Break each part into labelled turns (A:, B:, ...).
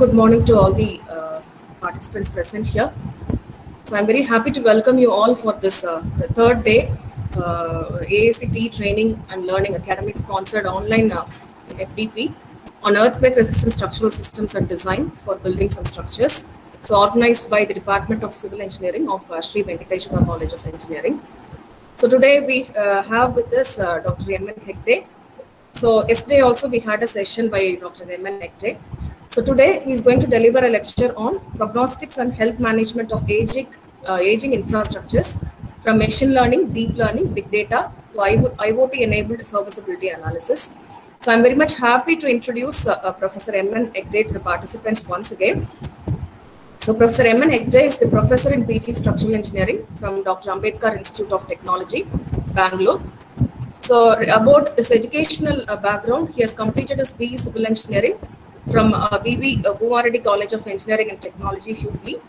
A: good morning to all the uh, participants present here. So I'm very happy to welcome you all for this uh, third day uh, AICTE Training and Learning Academic sponsored online uh, FDP on earthquake resistant structural systems and design for buildings and structures. So organized by the Department of Civil Engineering of uh, Sri Venkateshwara College of Engineering. So today we uh, have with us uh, Dr. M.N. Hegde. So yesterday also we had a session by Dr. M.N. Hegde. So today he is going to deliver a lecture on prognostics and health management of aging, uh, aging infrastructures from machine learning, deep learning, big data to IoT-enabled serviceability analysis. So I'm very much happy to introduce uh, uh, Professor M.N. Hegde to the participants once again. So Professor M.N. Hegde is the professor in PG Structural Engineering from Dr. Ambedkar Institute of Technology, Bangalore. So about his educational uh, background, he has completed his BE Civil Engineering from uh, BV uh, College of Engineering and Technology, Hubli,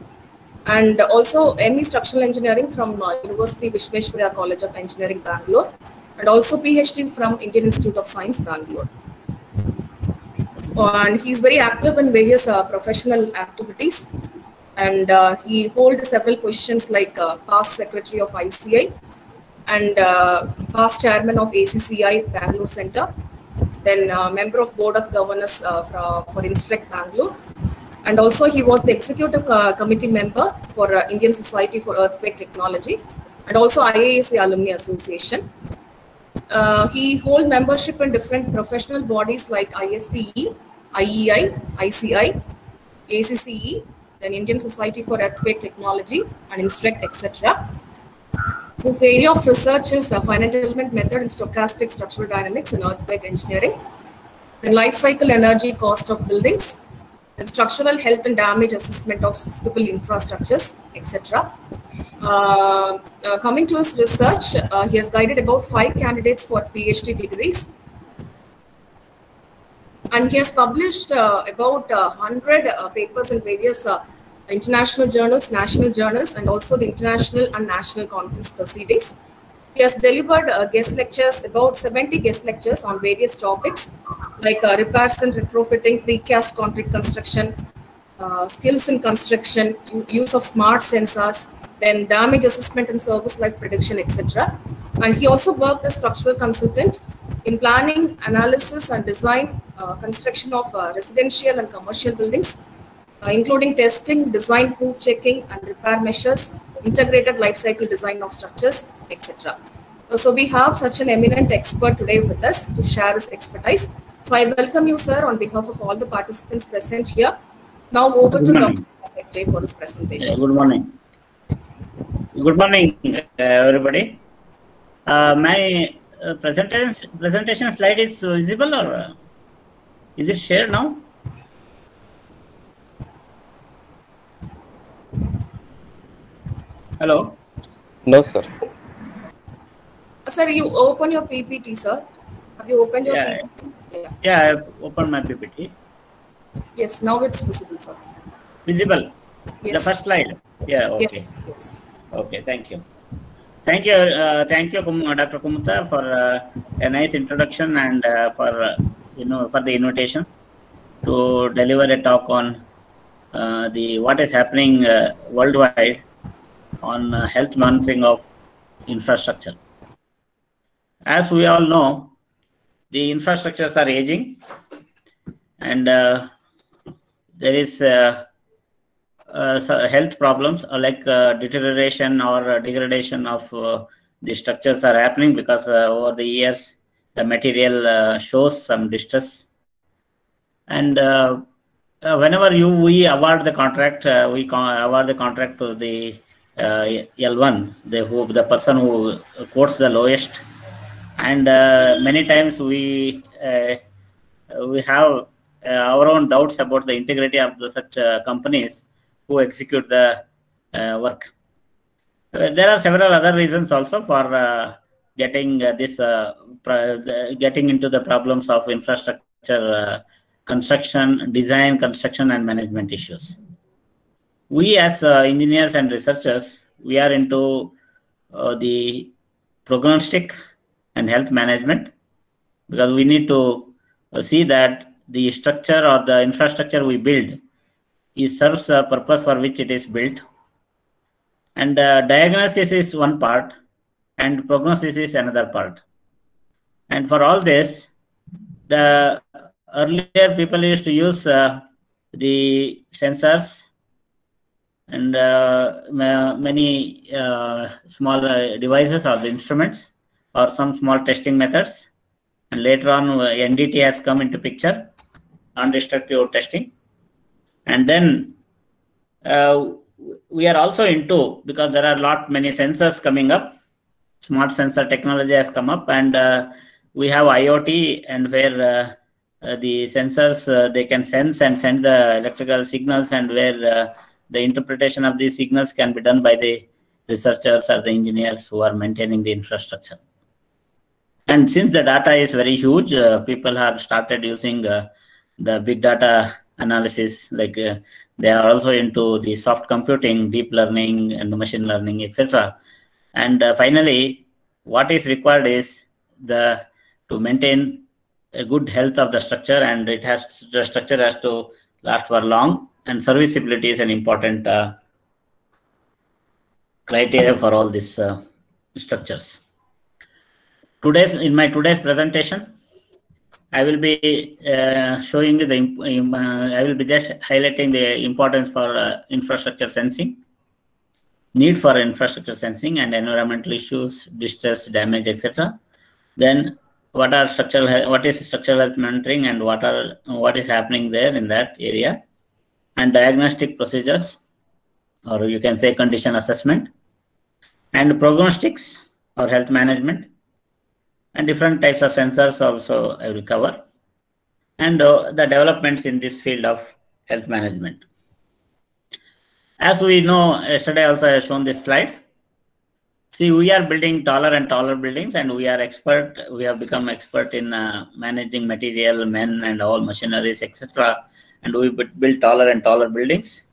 A: and also ME Structural Engineering from uh, University Visvesvaraya College of Engineering, Bangalore, and also PhD from Indian Institute of Science, Bangalore. So, and he's very active in various uh, professional activities, and uh, he holds several positions like uh, past secretary of ICI and past chairman of ACCI Bangalore Center then uh, member of board of governors uh, for, for Instruct Bangalore. And also he was the executive uh, committee member for Indian Society for Earthquake Technology and also IAAC Alumni Association. Uh, he hold membership in different professional bodies like ISTE, IEI, ICI, ACCE, then Indian Society for Earthquake Technology and Instruct, etc. His area of research is a finite element method in stochastic structural dynamics and earthquake engineering, then life cycle energy cost of buildings, then structural health and damage assessment of civil infrastructures, etc. Uh, uh, coming to his research, uh, he has guided about five candidates for PhD degrees. And he has published uh, about 100 uh, papers in various international journals, national journals, and also the international and national conference proceedings. He has delivered uh, guest lectures, about 70 guest lectures on various topics like uh, repairs and retrofitting, precast concrete construction, uh, skills in construction, use of smart sensors, then damage assessment and service life prediction, etc. And he also worked as structural consultant in planning, analysis, and design, uh, construction of uh, residential and commercial buildings, including testing, design proof checking and repair measures, integrated life cycle design of structures, etc. Uh, so we have such an eminent expert today with us to share his expertise. So I welcome you, sir, on behalf of all the participants present here. Now over good to morning. Dr. Jay for his presentation.
B: good morning. Good morning, uh, everybody. Uh, my uh, presentation presentation slide is visible or uh, is it shared now? Hello?
C: No, sir.
A: Sir, you open your PPT, sir. Have you opened your
B: yeah,
A: PPT?
B: Yeah. yeah, I've opened my PPT.
A: Yes, now it's visible, sir.
B: Visible?
A: Yes.
B: The first slide? Yeah, okay.
A: Yes, yes.
B: Okay, thank you. Thank you, uh, thank you, Dr. Kumuta, for uh, a nice introduction and uh, for uh, you know for the invitation to deliver a talk on uh, the what is happening uh, worldwide on uh, health monitoring of infrastructure. As we all know, the infrastructures are aging and uh, there is uh, uh health problems like uh, deterioration or degradation of uh, the structures are happening because over the years the material shows some distress and whenever you we award the contract we award the contract to the uh, Uh, L1, the who the person who quotes the lowest, and uh, many times we uh, we have uh, our own doubts about the integrity of the, such uh, companies who execute the work. there are several other reasons also for getting this getting into the problems of infrastructure construction, design, construction, and management issues we as uh, engineers and researchers, we are into uh, the prognostic and health management because we need to uh, see that the structure or the infrastructure we build it serves the purpose for which it is built. And uh, diagnosis is one part, and prognosis is another part. And for all this, the earlier people used to use uh, the sensors and uh, many uh, small uh, devices or the instruments or some small testing methods. And later on, uh, NDT has come into picture, non-destructive testing. And then uh, we are also into, because there are a lot many sensors coming up, smart sensor technology has come up and uh, we have IoT and where the sensors, they can sense and send the electrical signals and where the interpretation of these signals can be done by the researchers or the engineers who are maintaining the infrastructure. And since the data is very huge, uh, people have started using uh, the big data analysis, like uh, they are also into the soft computing, deep learning, and machine learning, etc. And uh, finally, what is required is the to maintain a good health of the structure, and it has the structure has to last for long and serviceability is an important uh, criteria for all these uh, structures. Today's in my today's presentation, I will be uh, showing you the uh, I will be just highlighting the importance for uh, infrastructure sensing, need for infrastructure sensing and environmental issues, distress, damage, etc. Then what are structural what is structural health monitoring and what are what is happening there in that area and diagnostic procedures, or you can say condition assessment, and prognostics or health management, and different types of sensors also I will cover, and uh, the developments in this field of health management. As we know, yesterday also I shown this slide. See, we are building taller and taller buildings, and we are expert. We have become expert in uh, managing material, men, and all machineries, etc and we build taller and taller buildings.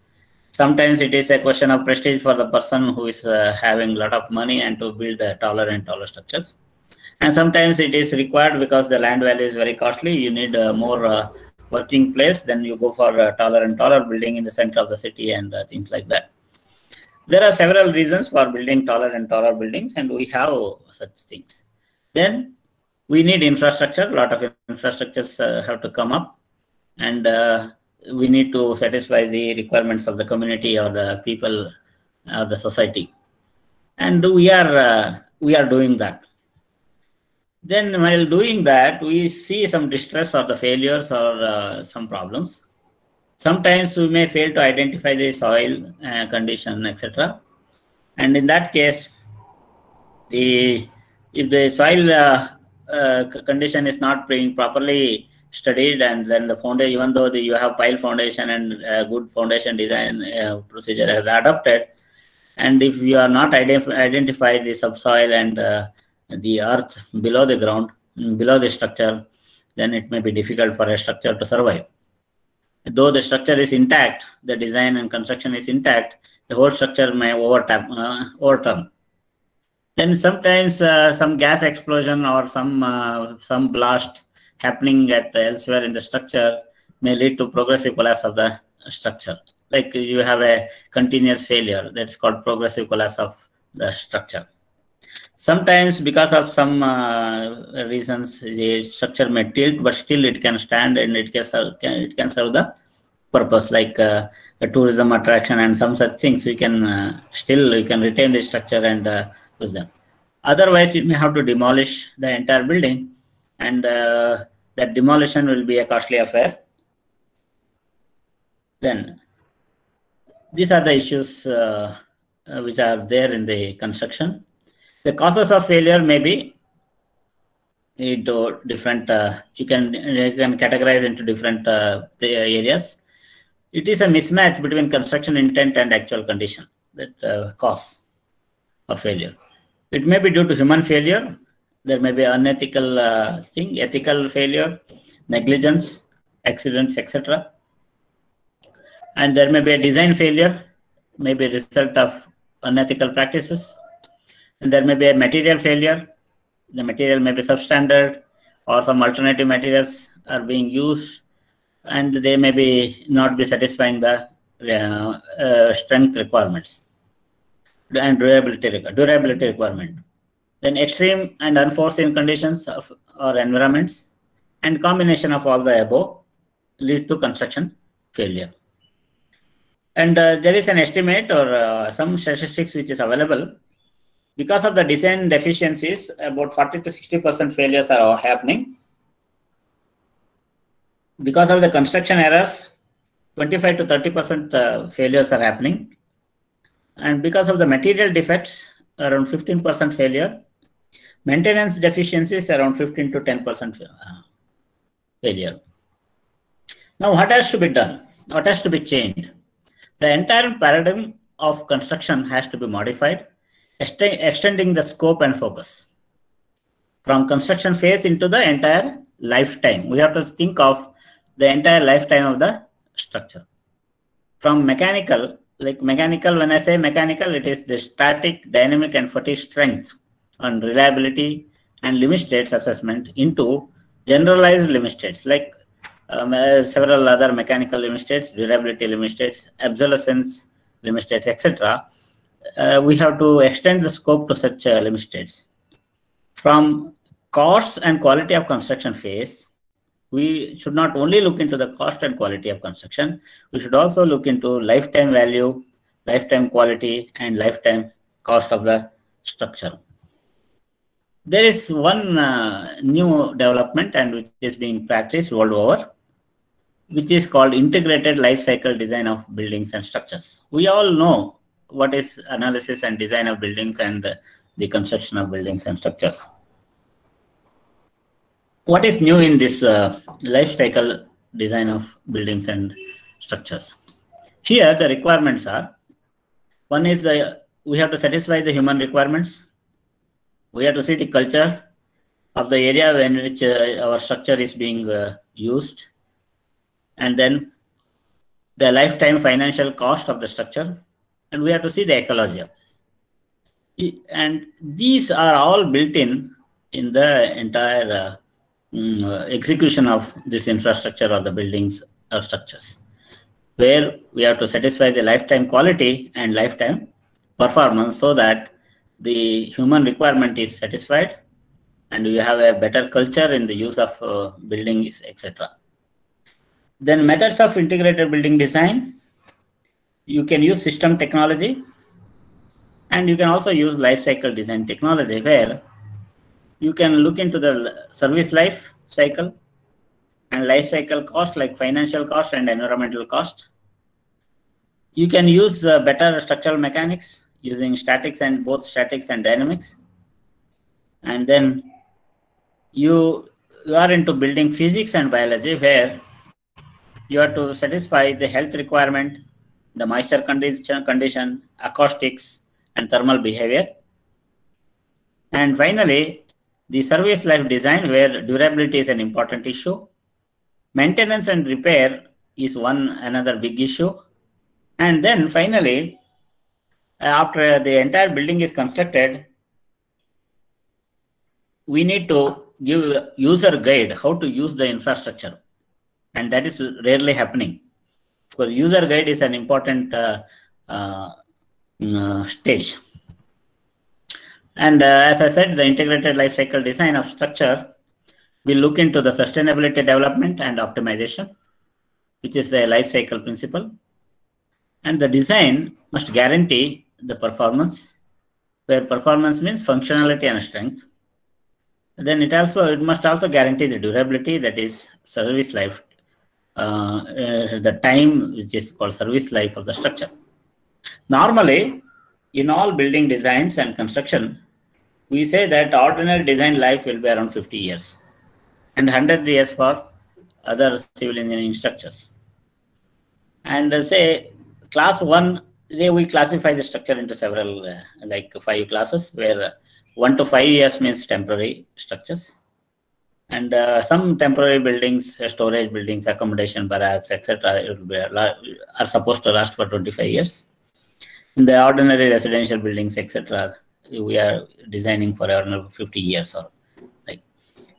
B: Sometimes it is a question of prestige for the person who is uh, having a lot of money and to build uh, taller and taller structures. And sometimes it is required because the land value is very costly. You need uh, more uh, working place, then you go for a taller and taller building in the center of the city and uh, things like that. There are several reasons for building taller and taller buildings, and we have such things. Then we need infrastructure. A lot of infrastructures uh, have to come up, and we need to satisfy the requirements of the community or the people of the society. And we are uh, we are doing that. Then while doing that we see some distress or the failures or uh, some problems. Sometimes we may fail to identify the soil uh, condition etc and in that case the if the soil uh, uh, condition is not being properly studied and then the foundation even though the, you have pile foundation and uh, good foundation design uh, procedure has adopted. And if you are not identif identify the subsoil and uh, the earth below the ground mm, below the structure then it may be difficult for a structure to survive. Though the structure is intact the design and construction is intact the whole structure may overtap, uh, overturn. Then sometimes uh, some gas explosion or some uh, some blast happening at elsewhere in the structure may lead to progressive collapse of the structure. Like you have a continuous failure that's called progressive collapse of the structure. Sometimes because of some uh, reasons, the structure may tilt, but still it can stand and it can serve, it can serve the purpose like uh, a tourism attraction and some such things. We can uh, still we can retain the structure and uh, use them. Otherwise, you may have to demolish the entire building and uh, that demolition will be a costly affair. Then these are the issues uh, uh, which are there in the construction. The causes of failure may be into different, uh, you, can, you can categorize into different uh, areas. It is a mismatch between construction intent and actual condition that uh, cause of failure. It may be due to human failure, there may be unethical uh, thing, ethical failure, negligence, accidents, etc. And there may be a design failure, may be a result of unethical practices. And there may be a material failure. The material may be substandard or some alternative materials are being used and they may be not be satisfying the uh, uh, strength requirements and durability, durability requirement. Then extreme and unforeseen conditions of or environments and combination of all the above lead to construction failure. And uh, there is an estimate or uh, some statistics which is available. Because of the design deficiencies, about 40 to 60% failures are happening. Because of the construction errors, 25 to 30% uh, failures are happening. And because of the material defects, around 15% failure. Maintenance deficiencies, around 15 to 10% uh, failure. Now, what has to be done? What has to be changed? The entire paradigm of construction has to be modified, extending the scope and focus from construction phase into the entire lifetime. We have to think of the entire lifetime of the structure. From mechanical, like mechanical, when I say mechanical, it is the static, dynamic, and fatigue strength and reliability and limit states assessment into generalized limit states like um, uh, several other mechanical limit states, durability limit states, obsolescence limit states, etc. Uh, we have to extend the scope to such uh, limit states. From cost and quality of construction phase, we should not only look into the cost and quality of construction, we should also look into lifetime value, lifetime quality, and lifetime cost of the structure. There is one uh, new development and which is being practiced world over, which is called integrated life cycle design of buildings and structures. We all know what is analysis and design of buildings and uh, the construction of buildings and structures. What is new in this uh, life cycle design of buildings and structures? Here, the requirements are one is the we have to satisfy the human requirements. We have to see the culture of the area in which uh, our structure is being uh, used. And then the lifetime financial cost of the structure. And we have to see the ecology of this. And these are all built in in the entire uh, mm, uh, execution of this infrastructure or the buildings or structures where we have to satisfy the lifetime quality and lifetime performance so that the human requirement is satisfied and we have a better culture in the use of uh, buildings etc then methods of integrated building design. You can use system technology and you can also use life cycle design technology where you can look into the service life cycle and life cycle cost like financial cost and environmental cost. You can use uh, better structural mechanics using statics and both statics and dynamics. And then you, you are into building physics and biology where you have to satisfy the health requirement, the moisture condition, condition, acoustics, and thermal behavior. And finally, the service life design where durability is an important issue. Maintenance and repair is one another big issue. And then finally, after the entire building is constructed, we need to give user guide how to use the infrastructure and that is rarely happening. Because user guide is an important uh, uh, uh, stage. And uh, as I said, the integrated life cycle design of structure will look into the sustainability development and optimization, which is the life cycle principle. And the design must guarantee the performance, where performance means functionality and strength. Then it also it must also guarantee the durability, that is service life uh, uh, the time which is called service life of the structure. Normally, in all building designs and construction, we say that ordinary design life will be around 50 years and 100 years for other civil engineering structures. And uh, say class one, they we classify the structure into several uh, like five classes where one to five years means temporary structures and uh, some temporary buildings, uh, storage buildings, accommodation barracks, etc., are supposed to last for 25 years. In the ordinary residential buildings, etc., we are designing for another 50 years or like.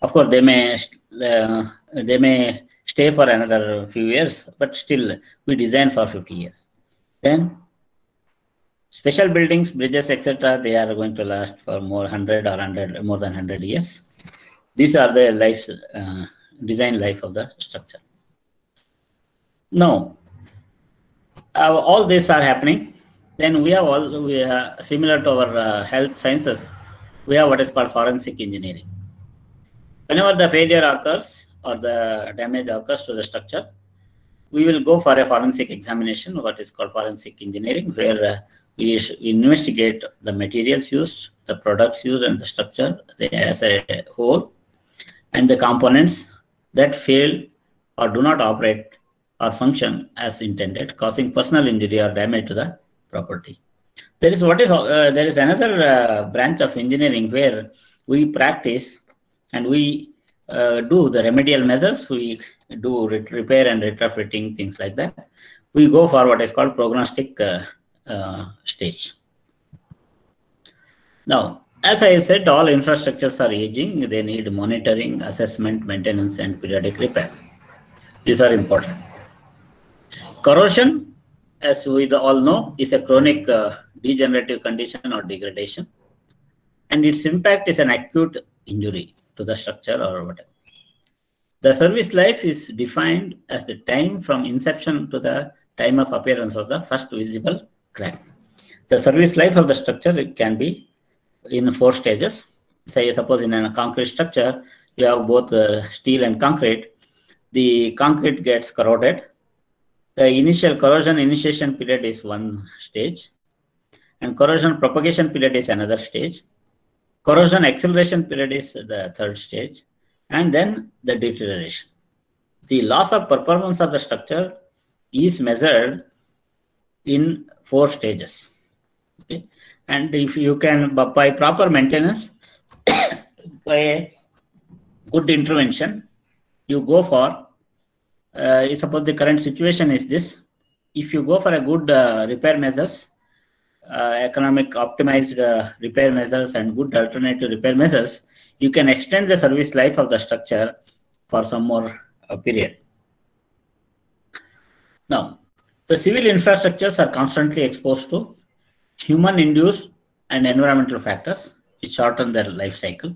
B: Of course, they may uh, they may stay for another few years, but still we design for 50 years. Then special buildings, bridges, etc. They are going to last for more hundred or hundred more than hundred years. These are the life uh, design life of the structure. Now, uh, all these are happening. Then we have all we are similar to our uh, health sciences. We have what is called forensic engineering. Whenever the failure occurs or the damage occurs to the structure, we will go for a forensic examination, what is called forensic engineering, where uh, we investigate the materials used, the products used, and the structure as a whole, and the components that fail or do not operate or function as intended, causing personal injury or damage to the property. There is what is uh, there is another uh, branch of engineering where we practice and we uh, do the remedial measures. We do repair and retrofitting things like that. We go for what is called prognostic uh, stage. Now, as I said, all infrastructures are aging. They need monitoring, assessment, maintenance, and periodic repair. These are important. Corrosion, as we all know, is a chronic uh, degenerative condition or degradation, and its impact is an acute injury to the structure or whatever. The service life is defined as the time from inception to the time of appearance of the first visible crack. The service life of the structure can be in four stages. Say, suppose in a concrete structure, you have both uh, steel and concrete. The concrete gets corroded the initial corrosion initiation period is one stage, and corrosion propagation period is another stage. Corrosion acceleration period is the third stage, and then the deterioration. The loss of performance of the structure is measured in four stages. Okay? And if you can, by proper maintenance, by good intervention, you go for uh, suppose the current situation is this if you go for a good uh, repair measures uh, economic optimized uh, repair measures and good alternative repair measures you can extend the service life of the structure for some more uh, period now the civil infrastructures are constantly exposed to human induced and environmental factors which shorten their life cycle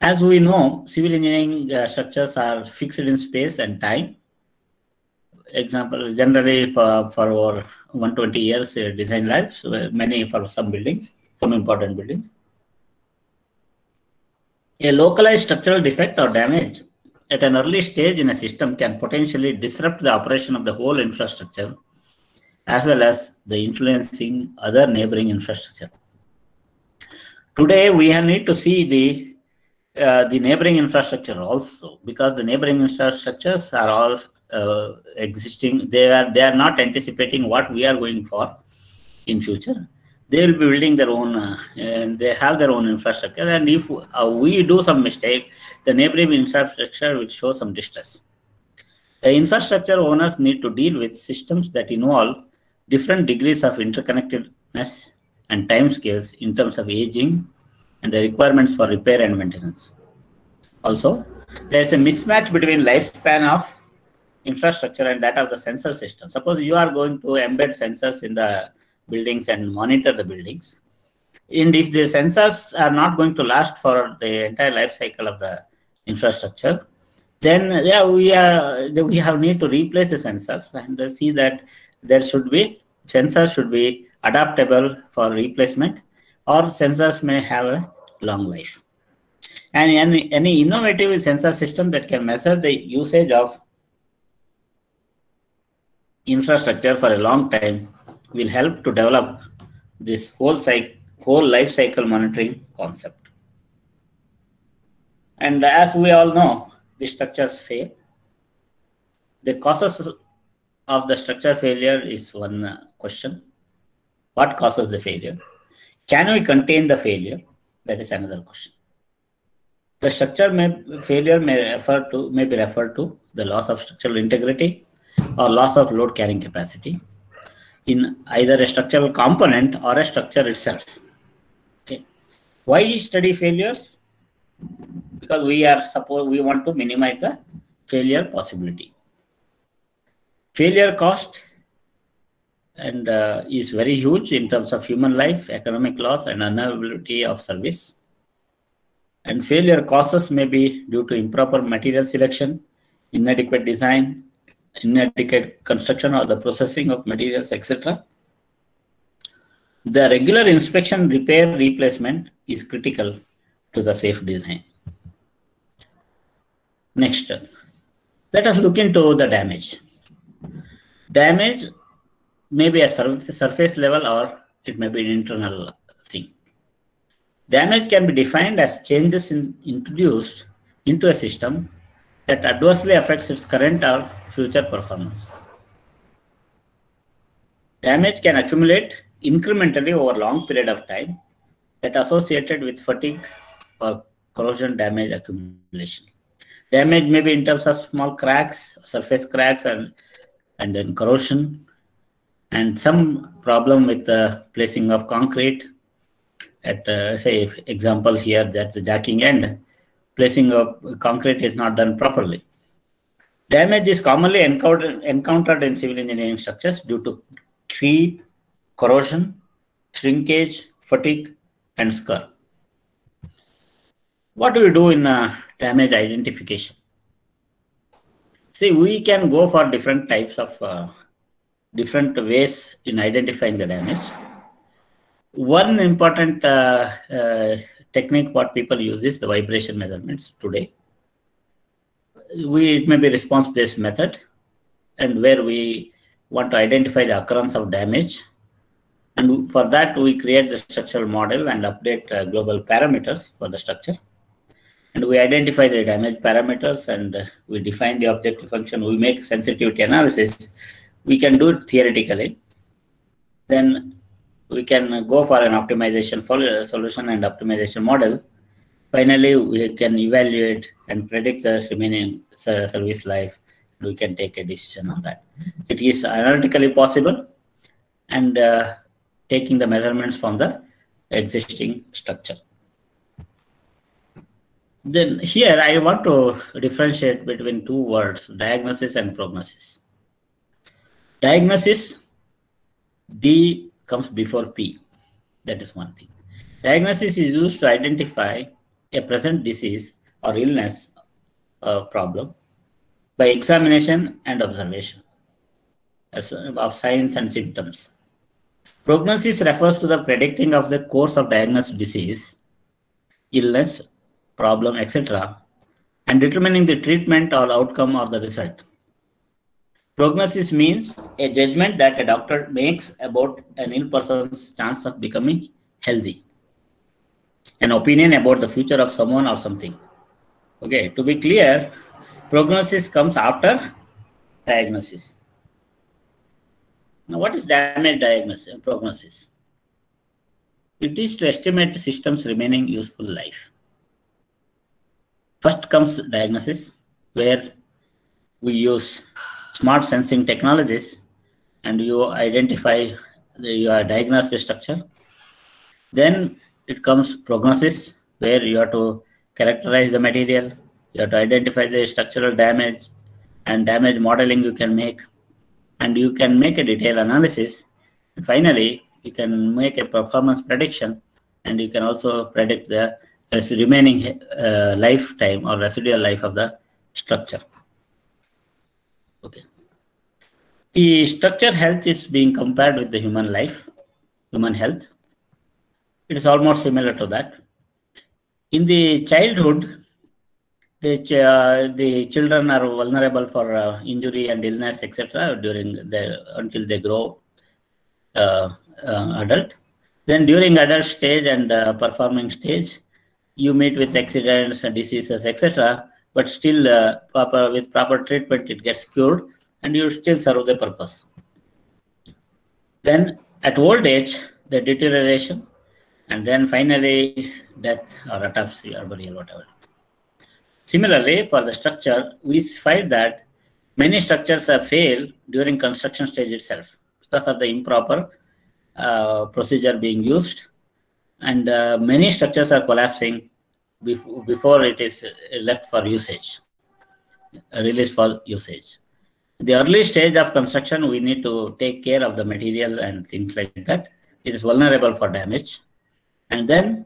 B: as we know, civil engineering uh, structures are fixed in space and time. Example, generally for, for over 120 years uh, design lives, uh, many for some buildings, some important buildings. A localized structural defect or damage at an early stage in a system can potentially disrupt the operation of the whole infrastructure as well as the influencing other neighboring infrastructure. Today, we have need to see the uh, the neighboring infrastructure also because the neighboring infrastructures are all uh, existing they are they are not anticipating what we are going for in future they will be building their own uh, and they have their own infrastructure and if uh, we do some mistake the neighboring infrastructure will show some distress the infrastructure owners need to deal with systems that involve different degrees of interconnectedness and time scales in terms of aging and the requirements for repair and maintenance. Also, there is a mismatch between lifespan of infrastructure and that of the sensor system. Suppose you are going to embed sensors in the buildings and monitor the buildings. And if the sensors are not going to last for the entire life cycle of the infrastructure, then yeah, we are we have need to replace the sensors and see that there should be sensors should be adaptable for replacement or sensors may have a long life. And any, any innovative sensor system that can measure the usage of infrastructure for a long time will help to develop this whole whole life cycle monitoring concept. And as we all know, the structures fail. The causes of the structure failure is one uh, question. What causes the failure? Can we contain the failure? That is another question. The structure may failure may refer to may be referred to the loss of structural integrity or loss of load carrying capacity in either a structural component or a structure itself. Okay. Why study failures? Because we are suppose we want to minimize the failure possibility. Failure cost and uh, is very huge in terms of human life, economic loss, and unavailability of service. And failure causes may be due to improper material selection, inadequate design, inadequate construction or the processing of materials, etc. The regular inspection, repair, replacement is critical to the safe design. Next, let us look into the damage. Damage may be a surface level or it may be an internal thing. Damage can be defined as changes in, introduced into a system that adversely affects its current or future performance. Damage can accumulate incrementally over long period of time that associated with fatigue or corrosion damage accumulation. Damage may be in terms of small cracks, surface cracks, and, and then corrosion, and some problem with the placing of concrete at, uh, say, example here, that's the jacking end, placing of concrete is not done properly. Damage is commonly encountered, encountered in civil engineering structures due to creep, corrosion, shrinkage, fatigue, and scour. What do we do in uh, damage identification? See, we can go for different types of uh, different ways in identifying the damage. One important uh, uh, technique what people use is the vibration measurements today. We it may be response-based method, and where we want to identify the occurrence of damage, and for that we create the structural model and update uh, global parameters for the structure, and we identify the damage parameters and uh, we define the objective function. We make sensitivity analysis we can do it theoretically. Then we can go for an optimization solution and optimization model. Finally, we can evaluate and predict the remaining service life. We can take a decision on that. It is analytically possible and uh, taking the measurements from the existing structure. Then here I want to differentiate between two words, diagnosis and prognosis. Diagnosis, D comes before P. That is one thing. Diagnosis is used to identify a present disease or illness uh, problem by examination and observation of signs and symptoms. Prognosis refers to the predicting of the course of diagnosed disease, illness, problem, etc., and determining the treatment or outcome or the result. Prognosis means a judgment that a doctor makes about an ill person's chance of becoming healthy. An opinion about the future of someone or something. Okay, to be clear, prognosis comes after diagnosis. Now, what is damage diagnosis prognosis? It is to estimate system's remaining useful life. First comes diagnosis, where we use smart sensing technologies and you identify the, you diagnose the structure. Then it comes prognosis where you have to characterize the material you have to identify the structural damage and damage modeling you can make. And you can make a detailed analysis. And finally you can make a performance prediction and you can also predict the remaining uh, lifetime or residual life of the structure. Okay the structure health is being compared with the human life, human health. It is almost similar to that. In the childhood, the, uh, the children are vulnerable for uh, injury and illness, etc. during the until they grow uh, uh adult. Then during adult stage and uh, performing stage, you meet with accidents and diseases, etc. But still, uh, proper with proper treatment, it gets cured and you still serve the purpose. Then at old age, the deterioration, and then finally death or autopsy or burial, whatever. Similarly, for the structure, we find that many structures have failed during construction stage itself because of the improper uh, procedure being used, and uh, many structures are collapsing before it is left for usage, released for usage. The early stage of construction, we need to take care of the material and things like that. It is vulnerable for damage. And then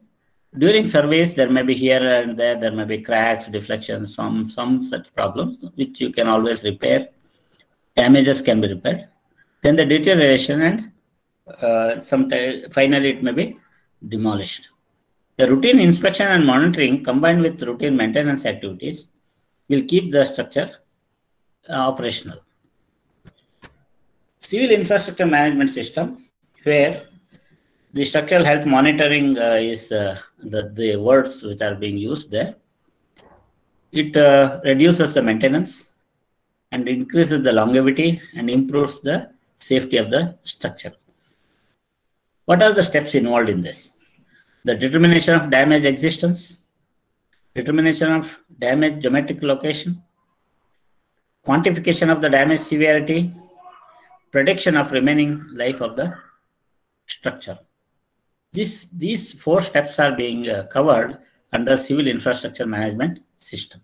B: during surveys, there may be here and there, there may be cracks, deflections, some, some such problems, which you can always repair. Damages can be repaired. Then the deterioration and uh, finally it may be demolished. The routine inspection and monitoring combined with routine maintenance activities will keep the structure uh, operational. Civil infrastructure management system where the structural health monitoring uh, is uh, the, the words which are being used there. It uh, reduces the maintenance and increases the longevity and improves the safety of the structure. What are the steps involved in this? The determination of damage existence, determination of damage geometric location, quantification of the damage severity, prediction of remaining life of the structure. This, these four steps are being uh, covered under civil infrastructure management system.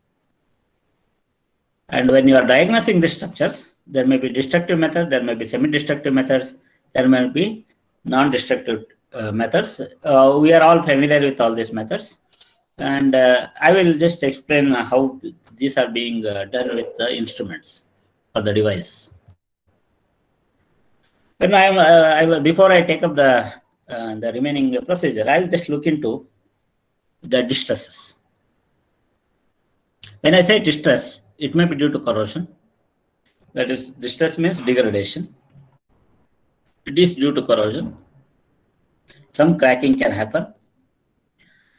B: And when you are diagnosing the structures, there may be destructive methods, there may be semi-destructive methods, there may be non-destructive uh, methods. Uh, we are all familiar with all these methods. And uh, I will just explain how these are being uh, done with the instruments or the device. When I am, uh, I, before I take up the, uh, the remaining procedure, I will just look into the distresses. When I say distress, it may be due to corrosion. That is, distress means degradation. It is due to corrosion. Some cracking can happen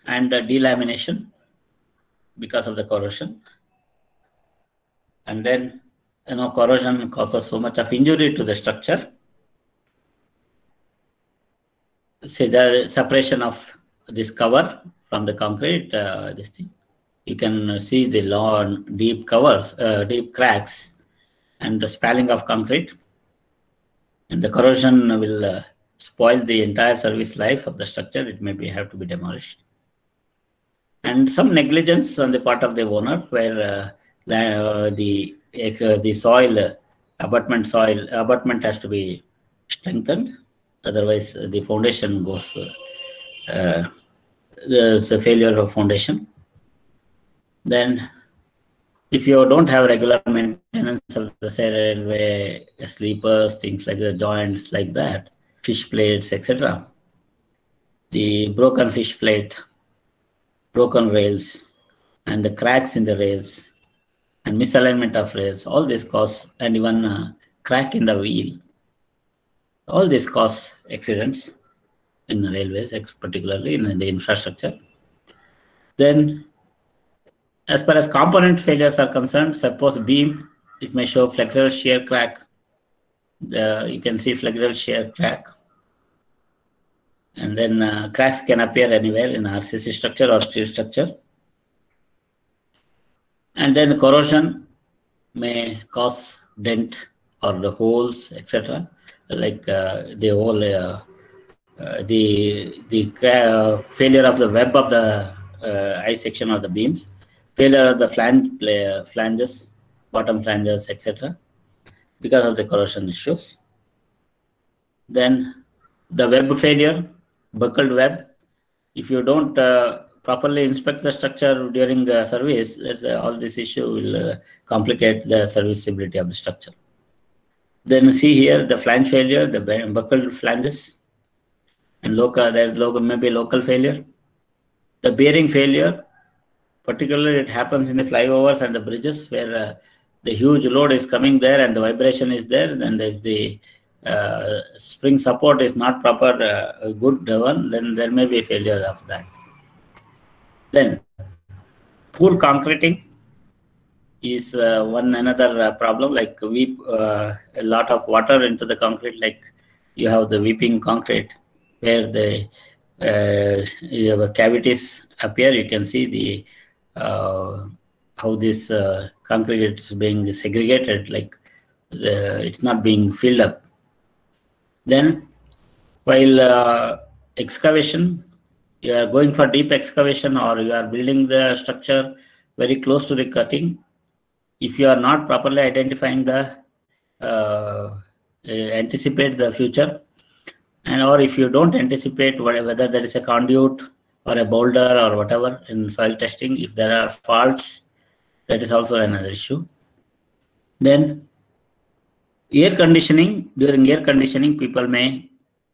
B: and uh, delamination because of the corrosion. And then, you know, corrosion causes so much of injury to the structure. Say the separation of this cover from the concrete, uh, this thing. You can see the long, deep covers, uh, deep cracks, and the spalling of concrete. And the corrosion will uh, spoil the entire service life of the structure. It may be have to be demolished and some negligence on the part of the owner where uh, uh, the uh, the soil abutment soil abutment has to be strengthened otherwise the foundation goes uh, there's a failure of foundation then if you don't have regular maintenance of the say railway sleepers things like the joints like that fish plates etc the broken fish plate broken rails and the cracks in the rails and misalignment of rails, all this cause, and even uh, crack in the wheel. All these cause accidents in the railways, particularly in the infrastructure. Then, as far as component failures are concerned, suppose beam, it may show flexural shear crack. The, you can see flexural shear crack and then uh, cracks can appear anywhere in RCC structure or steel structure. And then corrosion may cause dent or the holes, etc. Like uh, the whole, uh, uh the the failure of the web of the I section or the beams, failure of the flange, flanges, bottom flanges, etc. Because of the corrosion issues. Then the web failure buckled web. If you don't uh, properly inspect the structure during the service, all this issue will uh, complicate the serviceability of the structure. Then see here the flange failure, the buckled flanges, and local there's local maybe local failure. The bearing failure, particularly it happens in the flyovers and the bridges where uh, the huge load is coming there and the vibration is there. And if the uh, spring support is not proper uh, good one, then there may be failure of that. Then poor concreting is uh, one another uh, problem like weep uh, a lot of water into the concrete like you have the weeping concrete where the uh, cavities appear you can see the how this concrete is being segregated like the, it's not being filled up then while uh, excavation, you are going for deep excavation or you are building the structure very close to the cutting. If you are not properly identifying the uh, anticipate the future and or if you don't anticipate whether there is a conduit or a boulder or whatever in soil testing if there are faults that is also another issue. Then air conditioning during air conditioning people may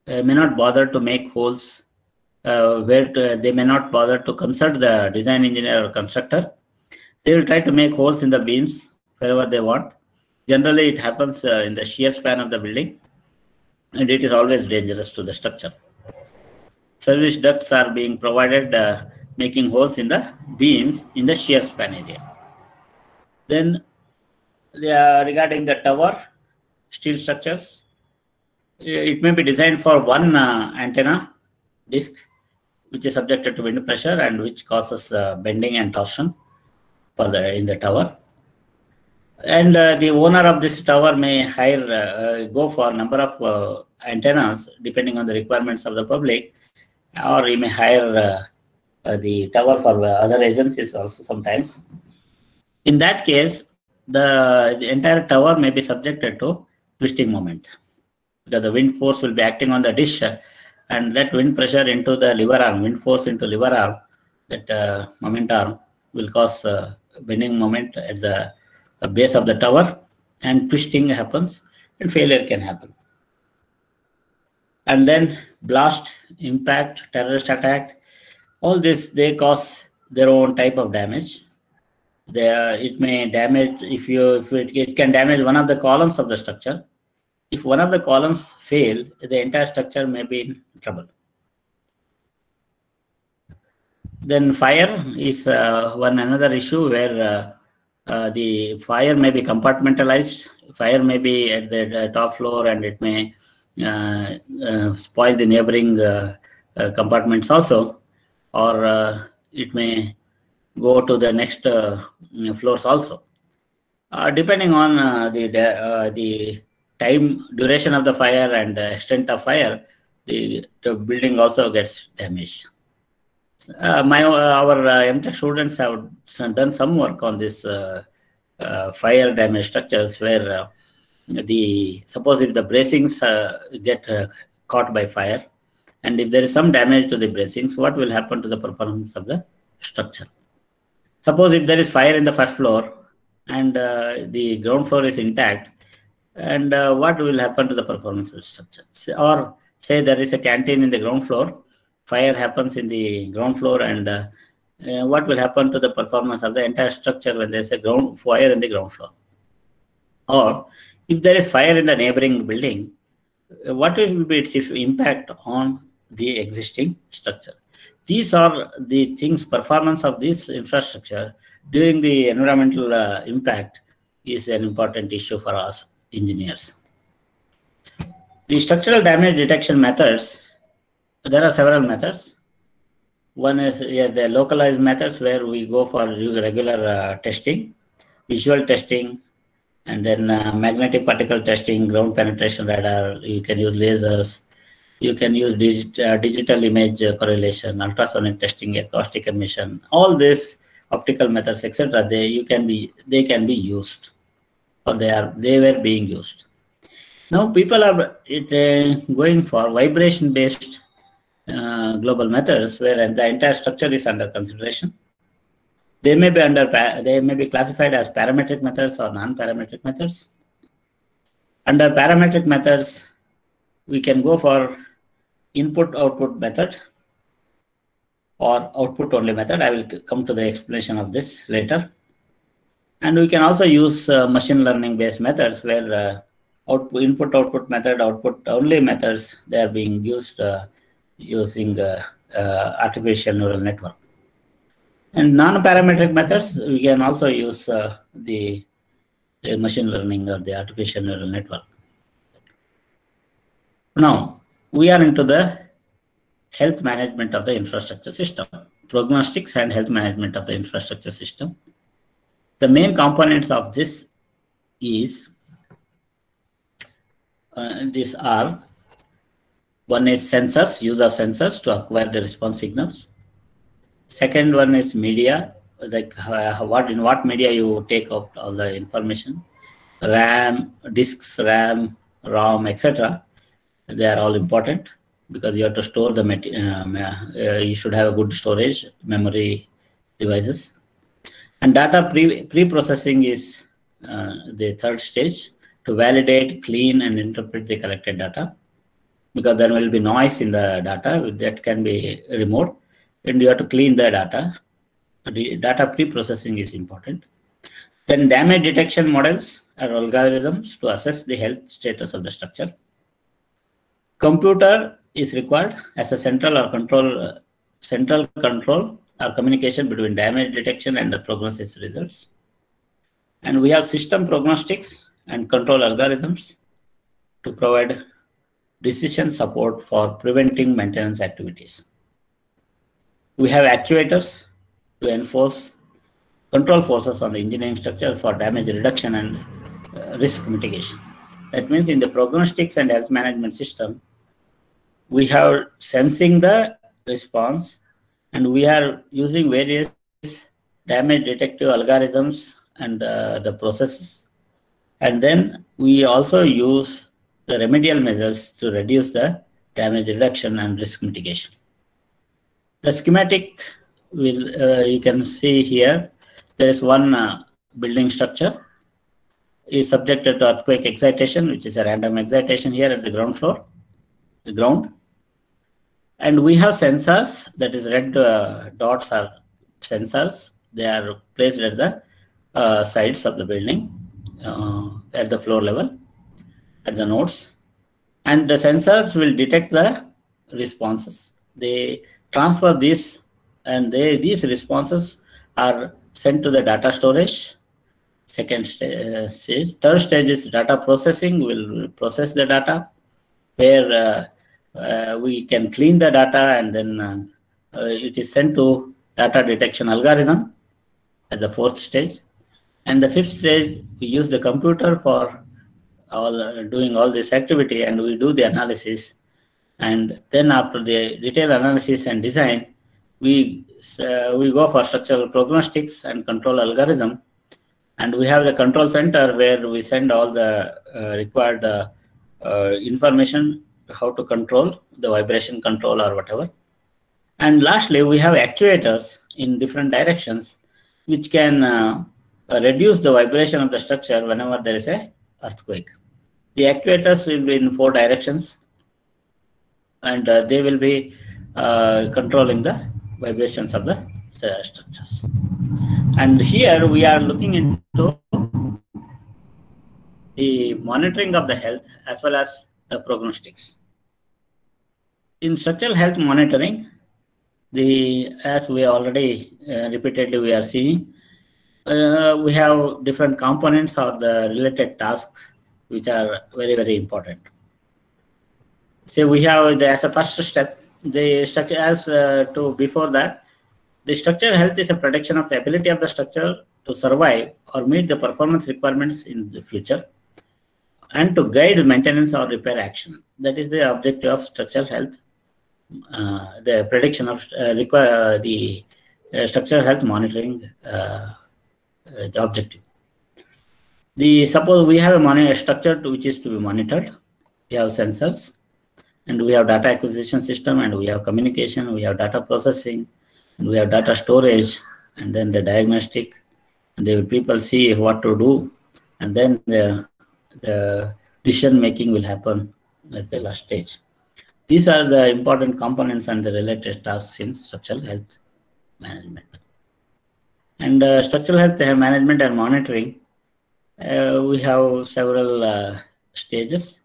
B: uh, may not bother to make holes uh, where to, they may not bother to consult the design engineer or constructor they will try to make holes in the beams wherever they want. Generally it happens uh, in the shear span of the building and it is always dangerous to the structure. Service ducts are being provided uh, making holes in the beams in the shear span area. Then uh, regarding the tower steel structures. It may be designed for one uh, antenna disc which is subjected to wind pressure and which causes uh, bending and torsion in the tower. And uh, the owner of this tower may hire uh, go for number of uh, antennas depending on the requirements of the public or he may hire the tower for other agencies also sometimes. In that case the, the entire tower may be subjected to twisting moment. Because the wind force will be acting on the dish and that wind pressure into the lever arm wind force into lever arm that uh, moment arm will cause uh, bending moment at the base of the tower and twisting happens and failure can happen. And then blast, impact, terrorist attack, all this, they cause their own type of damage. There, it may damage, if you, if it, it can damage one of the columns of the structure. If one of the columns fail, the entire structure may be in trouble. Then fire is uh, one another issue where uh, uh, the fire may be compartmentalized. Fire may be at the top floor and it may uh, uh, spoil the neighboring uh, uh, compartments also, or it may go to the next floors also. depending on the the time duration of the fire and the extent of fire, the, the building also gets damaged. Uh, my our uh, MTech students have done some work on this uh, uh fire damage structures where uh, the suppose if the bracings uh, get caught by fire and if there is some damage to the bracings what will happen to the performance of the structure? Suppose if there is fire in the first floor and the ground floor is intact and what will happen to the performance of the structure? Or say there is a canteen in the ground floor fire happens in the ground floor and uh, uh, what will happen to the performance of the entire structure when there's a ground fire in the ground floor? Or if there is fire in the neighboring building uh, what will be its impact on the existing structure? These are the things performance of this infrastructure during the environmental uh, impact is an important issue for us engineers. The structural damage detection methods there are several methods. One is yeah, the localized methods where we go for regular uh, testing, visual testing, and then uh, magnetic particle testing, ground penetration radar. You can use lasers. You can use digit, uh, digital image correlation, ultrasonic testing, acoustic emission. All these optical methods, etc. They you can be they can be used, or they are they were being used. Now people are it, uh, going for vibration based uh, global methods where the entire structure is under consideration. They may be under they may be classified as parametric methods or non-parametric methods. Under parametric methods, we can go for input-output method or output-only method. I will come to the explanation of this later. And we can also use uh, machine learning-based methods where uh, output, input-output method, output-only methods, they are being used uh, using uh, uh, artificial neural network. And non-parametric methods, we can also use uh, the, the machine learning or the artificial neural network. Now, we are into the health management of the infrastructure system, prognostics and health management of the infrastructure system. The main components of this is, uh, these are one is sensors, use of sensors to acquire the response signals. Second one is media, like uh, what in what media you take out all the information. RAM, disks, RAM, ROM, etc. They are all important because you have to store the um, uh, you should have a good storage memory devices and data pre pre-processing is uh, the third stage to validate clean and interpret the collected data because there will be noise in the data that can be removed and you have to clean the data. The data pre-processing is important. Then damage detection models are algorithms to assess the health status of the structure. Computer is required as a central or control central control or communication between damage detection and the prognosis results. And we have system prognostics and control algorithms to provide decision support for preventing maintenance activities. We have actuators to enforce control forces on the engineering structure for damage reduction and uh, risk mitigation. That means in the prognostics and health management system, we have sensing the response and we are using various damage detective algorithms and uh, the processes and then we also use the remedial measures to reduce the damage reduction and risk mitigation. The schematic will uh, you can see here there is one uh, building structure. Is subjected to earthquake excitation which is a random excitation here at the ground floor the ground. And we have sensors, that is red uh, dots are sensors. They are placed at the uh, sides of the building, uh, at the floor level, at the nodes. And the sensors will detect the responses. They transfer this and they, these responses are sent to the data storage second uh, stage. Third stage is data processing. Will process the data where uh, uh, we can clean the data and then uh, uh, it is sent to data detection algorithm at the fourth stage. And the fifth stage, we use the computer for all uh, doing all this activity and we do the analysis. And then after the detailed analysis and design, we uh, we go for structural prognostics and control algorithm. And we have the control center where we send all the uh, required information how to control the vibration control or whatever. And lastly, we have actuators in different directions, which can uh, reduce the vibration of the structure whenever there is a earthquake. The actuators will be in four directions, and uh, they will be uh, controlling the vibrations of the structures. And here we are looking into the monitoring of the health as well as the prognostics in structural health monitoring, the as we already uh, repeatedly we are seeing, uh, we have different components or the related tasks which are very very important. So we have as a first step the structure as uh, to before that the structure health is a protection of the ability of the structure to survive or meet the performance requirements in the future and to guide maintenance or repair action. That is the objective of structural health uh, the prediction of uh, require uh, the structural health monitoring the objective. The suppose we have a monitor structure to, which is to be monitored. We have sensors, and we have data acquisition system, and we have communication, we have data processing, and we have data storage, and then the diagnostic. And the people see what to do, and then the the decision making will happen as the last stage. These are the important components and the related tasks in structural health management. And uh, structural health management and monitoring, uh, we have several uh, stages.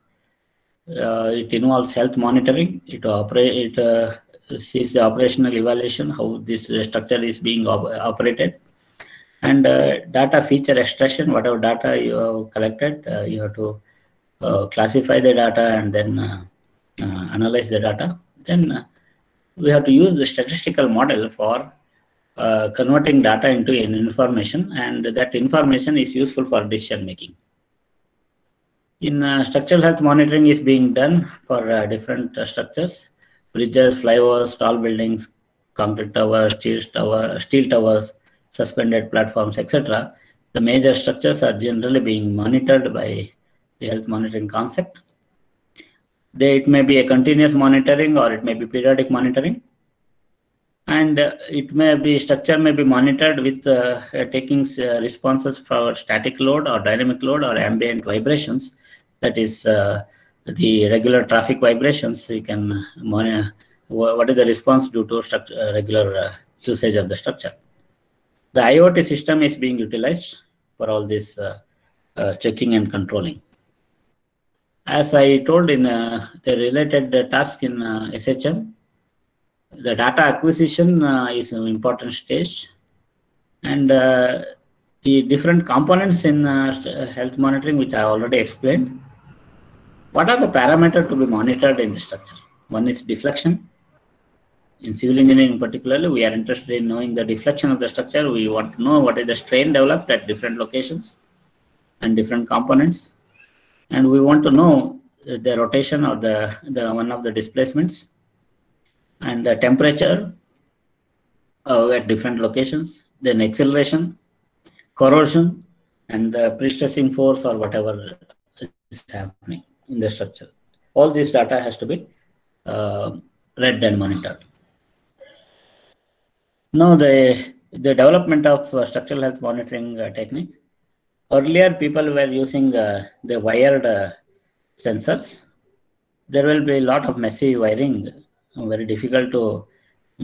B: Uh, it involves health monitoring. It operate. It uh, sees the operational evaluation, how this structure is being op operated, and uh, data feature extraction. Whatever data you have collected, you have to classify the data and then uh, analyze the data, then uh, we have to use the statistical model for uh, converting data into an information and that information is useful for decision making. In uh, structural health monitoring is being done for uh, different uh, structures, bridges, flyovers, tall buildings, concrete towers, steel, tower, steel towers, suspended platforms, etc. The major structures are generally being monitored by the health monitoring concept. They, it may be a continuous monitoring or it may be periodic monitoring. And uh, it may be structure may be monitored with uh, uh, taking uh, responses for static load or dynamic load or ambient vibrations. That is uh, the regular traffic vibrations. You can monitor what is the response due to uh, regular usage of the structure. The IoT system is being utilized for all this checking and controlling as I told in uh, the related uh, task in uh, SHM, the data acquisition uh, is an important stage and uh, the different components in uh, health monitoring, which I already explained. What are the parameters to be monitored in the structure? One is deflection. In civil engineering particularly, we are interested in knowing the deflection of the structure. We want to know what is the strain developed at different locations and different components and we want to know the rotation or the, the one of the displacements and the temperature uh, at different locations, then acceleration, corrosion, and the pre-stressing force or whatever is happening in the structure. All this data has to be uh, read and monitored. Now the, the development of uh, structural health monitoring uh, technique Earlier, people were using uh, the wired uh, sensors. There will be a lot of messy wiring, very difficult to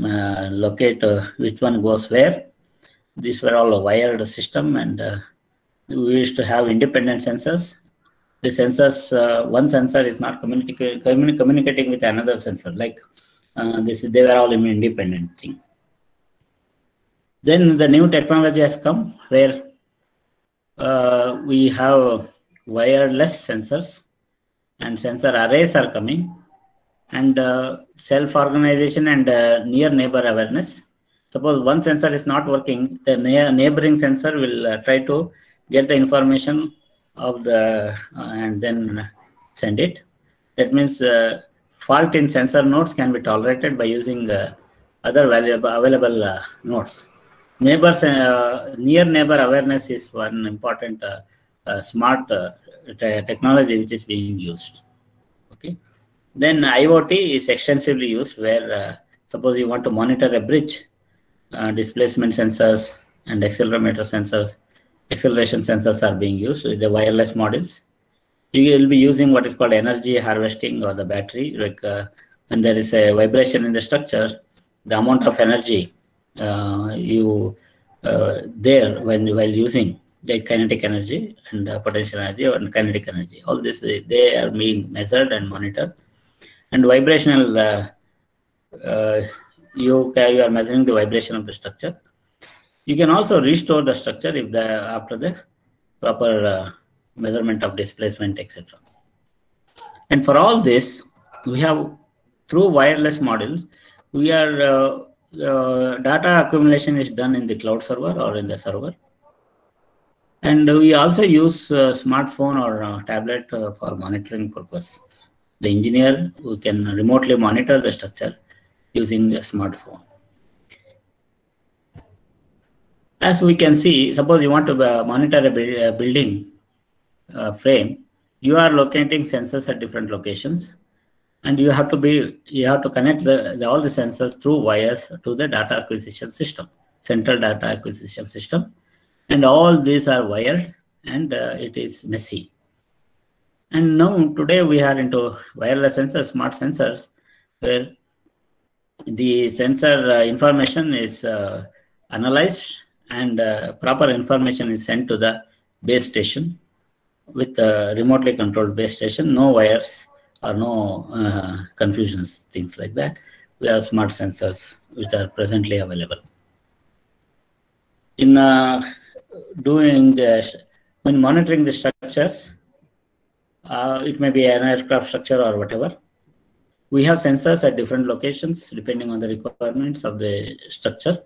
B: uh, locate uh, which one goes where. These were all a wired system, and uh, we used to have independent sensors. The sensors, uh, one sensor is not communi communicating with another sensor. Like this, they were all independent thing. Then the new technology has come where uh, we have wireless sensors and sensor arrays are coming and uh, self-organization and uh, near neighbor awareness. Suppose one sensor is not working, the neighboring sensor will uh, try to get the information of the uh, and then send it. That means uh, fault in sensor nodes can be tolerated by using other valuable available nodes neighbors uh, near neighbor awareness is one important uh, uh, smart technology which is being used then iot is extensively used where suppose you want to monitor a bridge displacement sensors and accelerometer sensors acceleration sensors are being used with the wireless models you will be using what is called energy harvesting or the battery like uh, when there is a vibration in the structure the amount of energy uh, you uh, there when while using the kinetic energy and uh, potential energy and kinetic energy. All this they are being measured and monitored. And vibrational, uh, uh, you, you are measuring the vibration of the structure. You can also restore the structure if the after the proper uh, measurement of displacement, etc. And for all this, we have through wireless models, we are uh, data accumulation is done in the cloud server or in the server. And we also use uh, smartphone or uh, tablet uh, for monitoring purpose. The engineer who can remotely monitor the structure using a smartphone. As we can see, suppose you want to uh, monitor a, building uh, frame, you are locating sensors at different locations and you have to be you have to connect the, the, all the sensors through wires to the data acquisition system central data acquisition system and all these are wired and uh, it is messy and now today we are into wireless sensors smart sensors where the sensor uh, information is uh, analyzed and uh, proper information is sent to the base station with a remotely controlled base station no wires or no uh, confusions, things like that. We have smart sensors which are presently available. In uh, doing the, when monitoring the structures, uh, it may be an aircraft structure or whatever. We have sensors at different locations depending on the requirements of the structure.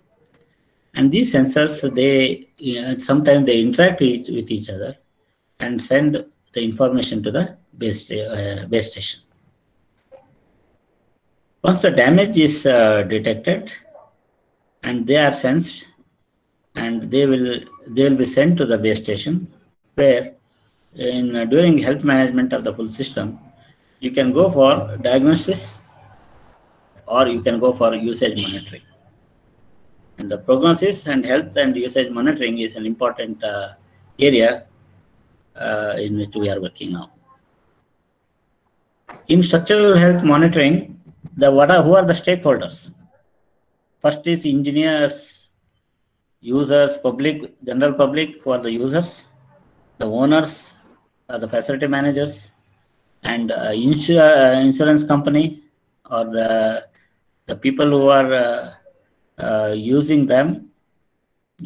B: And these sensors, they sometimes they interact with each other and send the information to the base, uh, base station. Once the damage is uh, detected and they are sensed, and they will they will be sent to the base station where in uh, during health management of the full system you can go for diagnosis or you can go for usage monitoring. And the prognosis and health and usage monitoring is an important uh, area uh, in which we are working now. In structural health monitoring the what are who are the stakeholders? First is engineers users public general public who are the users the owners the facility managers and uh, insur- uh, insurance company or the the people who are uh, uh, using them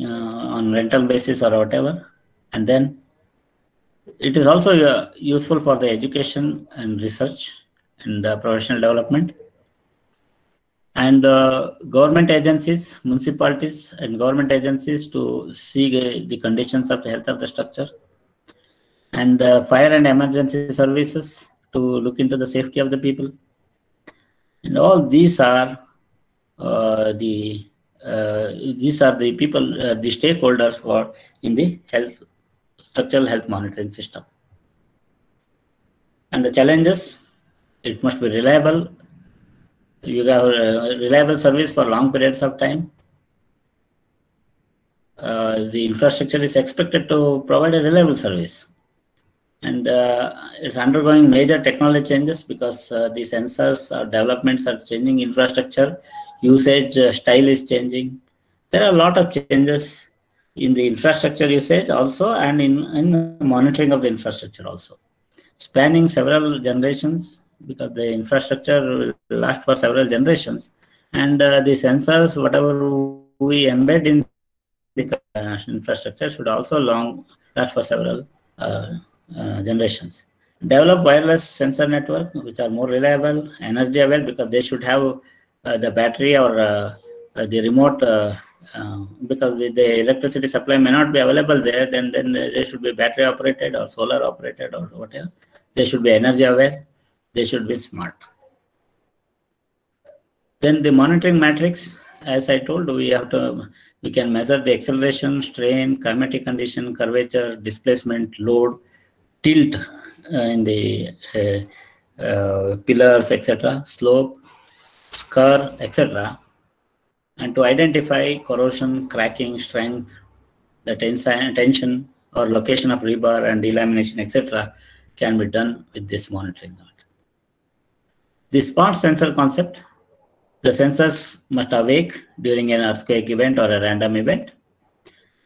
B: uh, on rental basis or whatever. And then it is also uh, useful for the education and research and uh, professional development. And uh, government agencies municipalities and government agencies to see the conditions of the health of the structure and uh, fire and emergency services to look into the safety of the people. And all these are uh, the uh, these are the people uh, the stakeholders for in the health structural health monitoring system. And the challenges it must be reliable. You have uh, reliable service for long periods of time. Uh, the infrastructure is expected to provide a reliable service and uh, it's undergoing major technology changes because uh, the sensors or developments are changing infrastructure usage uh, style is changing. There are a lot of changes in the infrastructure usage also and in, in monitoring of the infrastructure also. Spanning several generations because the infrastructure will last for several generations. And uh, the sensors whatever we embed in the infrastructure should also long last for several uh, uh, generations. Develop wireless sensor network which are more reliable, energy aware, because they should have uh, the battery or uh, uh, the remote because the, the electricity supply may not be available there. Then then they should be battery operated or solar operated or whatever. They should be energy aware. They should be smart. Then the monitoring matrix, as I told, we have to we can measure the acceleration, strain, climatic condition, curvature, displacement, load, tilt uh, in the uh, uh, pillars, etc., slope, scour, etc., and to identify corrosion, cracking, strength, the tension, or location of rebar and delamination, etc., can be done with this monitoring node. The spot sensor concept, the sensors must awake during an earthquake event or a random event.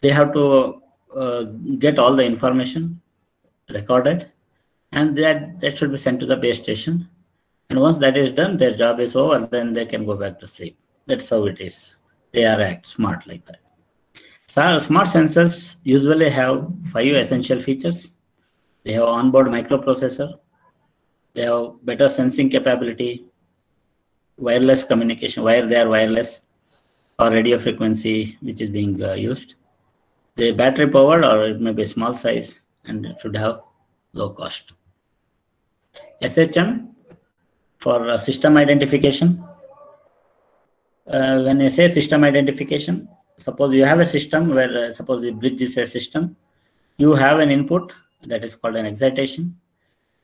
B: They have to uh, get all the information recorded and that, that should be sent to the base station. And once that is done, their job is over, then they can go back to sleep. That's how it is. They are act smart like that. So smart sensors usually have five essential features. They have onboard microprocessor. They have better sensing capability, wireless communication, where they are wireless, or radio frequency, which is being uh, used. They battery powered or it may be small size and it should have low cost. SHM for uh, system identification. Uh, when I say system identification, suppose you have a system where uh, suppose the bridge is a system, you have an input that is called an excitation.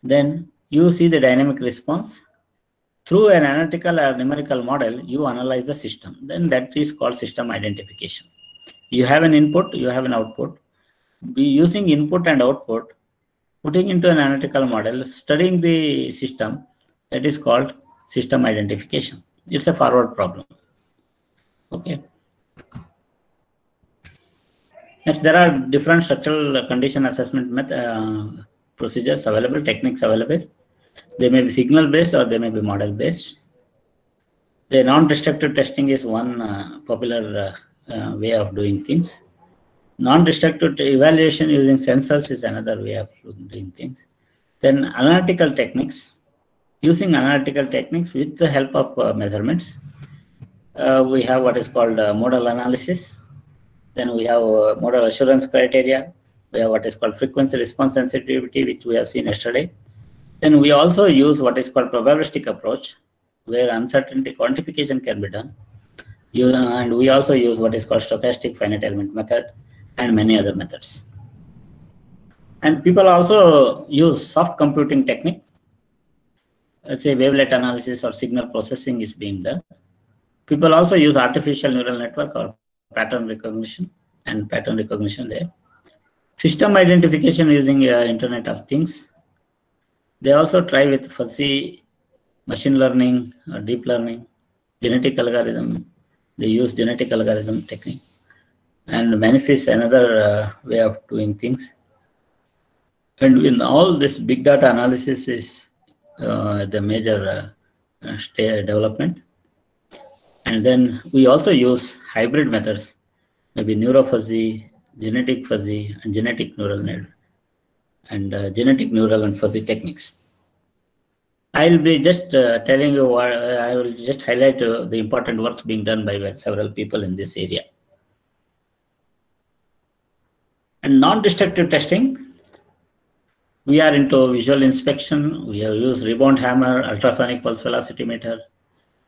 B: Then you see the dynamic response. Through an analytical or numerical model, you analyze the system. Then that is called system identification. You have an input, you have an output. Be using input and output, putting into an analytical model, studying the system, that is called system identification. It's a forward problem. Okay. Next, there are different structural condition assessment method, uh, procedures available, techniques available. They may be signal based or they may be model based. The non-destructive testing is one uh, popular uh, uh, way of doing things. Non-destructive evaluation using sensors is another way of doing things. Then analytical techniques, using analytical techniques with the help of uh, measurements. Uh, we have what is called uh, modal analysis. Then we have modal assurance criteria. We have what is called frequency response sensitivity, which we have seen yesterday. Then we also use what is called probabilistic approach, where uncertainty quantification can be done. You, and we also use what is called stochastic finite element method and many other methods. And people also use soft computing technique. Let's say wavelet analysis or signal processing is being done. People also use artificial neural network or pattern recognition and pattern recognition there. System identification using uh, Internet of Things. They also try with fuzzy machine learning or deep learning, genetic algorithm. They use genetic algorithm technique. And manifest another uh, way of doing things. And in all this big data analysis is uh, the major uh, uh development. And then we also use hybrid methods, maybe neurofuzzy, genetic fuzzy, and genetic neural net, and uh, genetic neural and fuzzy techniques. I'll be just uh, telling you what I will just highlight uh, the important works being done by several people in this area. And non-destructive testing, we are into visual inspection. We have used rebound hammer, ultrasonic pulse velocity meter,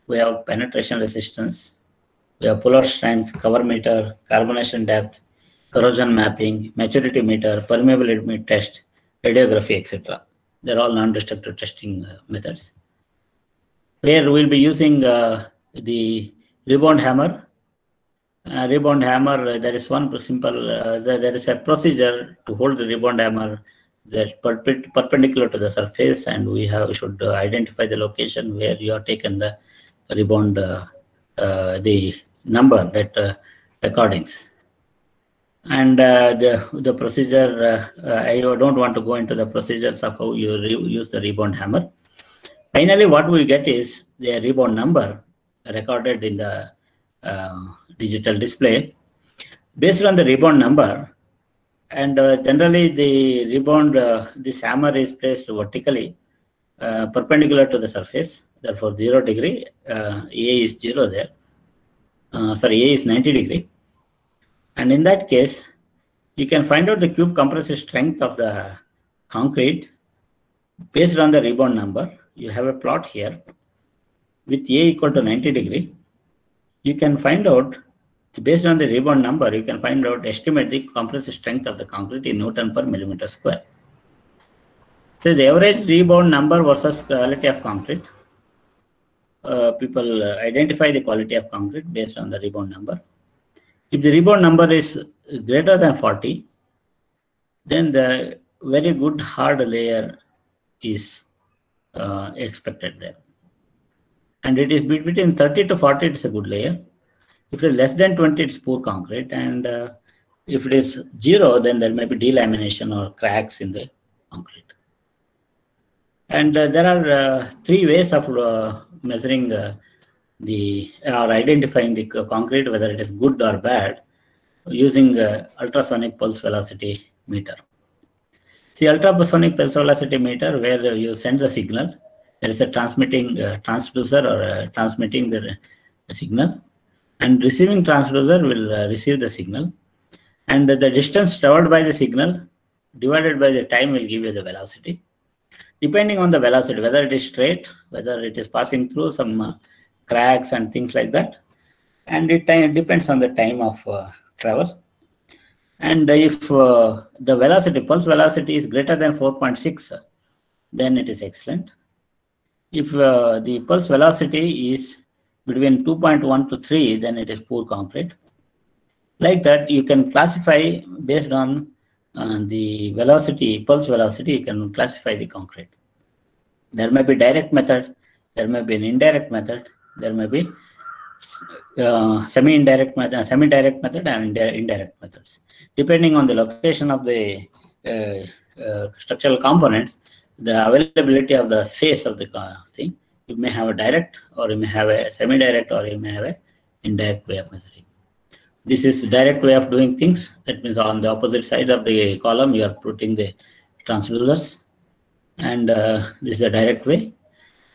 B: we have penetration resistance, we have polar strength, cover meter, carbonation depth, corrosion mapping, maturity meter, permeability test, radiography, etc. They're all non-destructive testing uh, methods. Where we'll be using uh, the rebound hammer. Uh, rebound hammer, uh, there is one simple, uh, there is a procedure to hold the rebound hammer that perp perpendicular to the surface and we have should uh, identify the location where you have taken the rebound uh, uh, the number that recordings. And the the procedure i don't want to go into the procedures of how you use the rebound hammer. Finally what we get is the rebound number recorded in the digital display. Based on the rebound number and uh, generally the rebound uh, this hammer is placed vertically uh, perpendicular to the surface. Therefore 0 degree uh, a is 0 there. Uh, sorry a is 90 degree. And in that case you can find out the cube compressive strength of the concrete based on the rebound number. You have a plot here with a equal to 90 degree. You can find out based on the rebound number you can find out estimate the compressive strength of the concrete in newton per millimeter square so the average rebound number versus quality of concrete uh, people uh, identify the quality of concrete based on the rebound number. If the rebound number is greater than 40, then the very good hard layer is uh, expected there. And it is between 30 to 40, it's a good layer. If it is less than 20, it's poor concrete. And uh, if it is zero, then there may be delamination or cracks in the concrete. And uh, there are uh, three ways of uh, measuring the or identifying the concrete whether it is good or bad using ultrasonic pulse velocity meter. See ultrasonic pulse velocity meter where you send the signal. There is a transmitting uh, transducer or uh, transmitting the, the, signal and receiving transducer will uh, receive the signal and the distance traveled by the signal divided by the time will give you the velocity depending on the velocity, whether it is straight, whether it is passing through some uh, cracks and things like that. And it, it depends on the time of uh, travel. And if uh, the velocity, pulse velocity is greater than 4.6, then it is excellent. If uh, the pulse velocity is between 2.1 to 3, then it is poor concrete. Like that, you can classify based on uh, the velocity, pulse velocity, you can classify the concrete. There may be direct method, there may be an indirect method, there may be uh, semi-indirect method, semi-direct method and indirect methods. Depending on the location of the uh, uh, structural components, the availability of the face of the thing, you may have a direct or you may have a semi-direct or you may have a indirect way of measuring. This is direct way of doing things. That means on the opposite side of the column, you are putting the transducers. And uh, this is a direct way.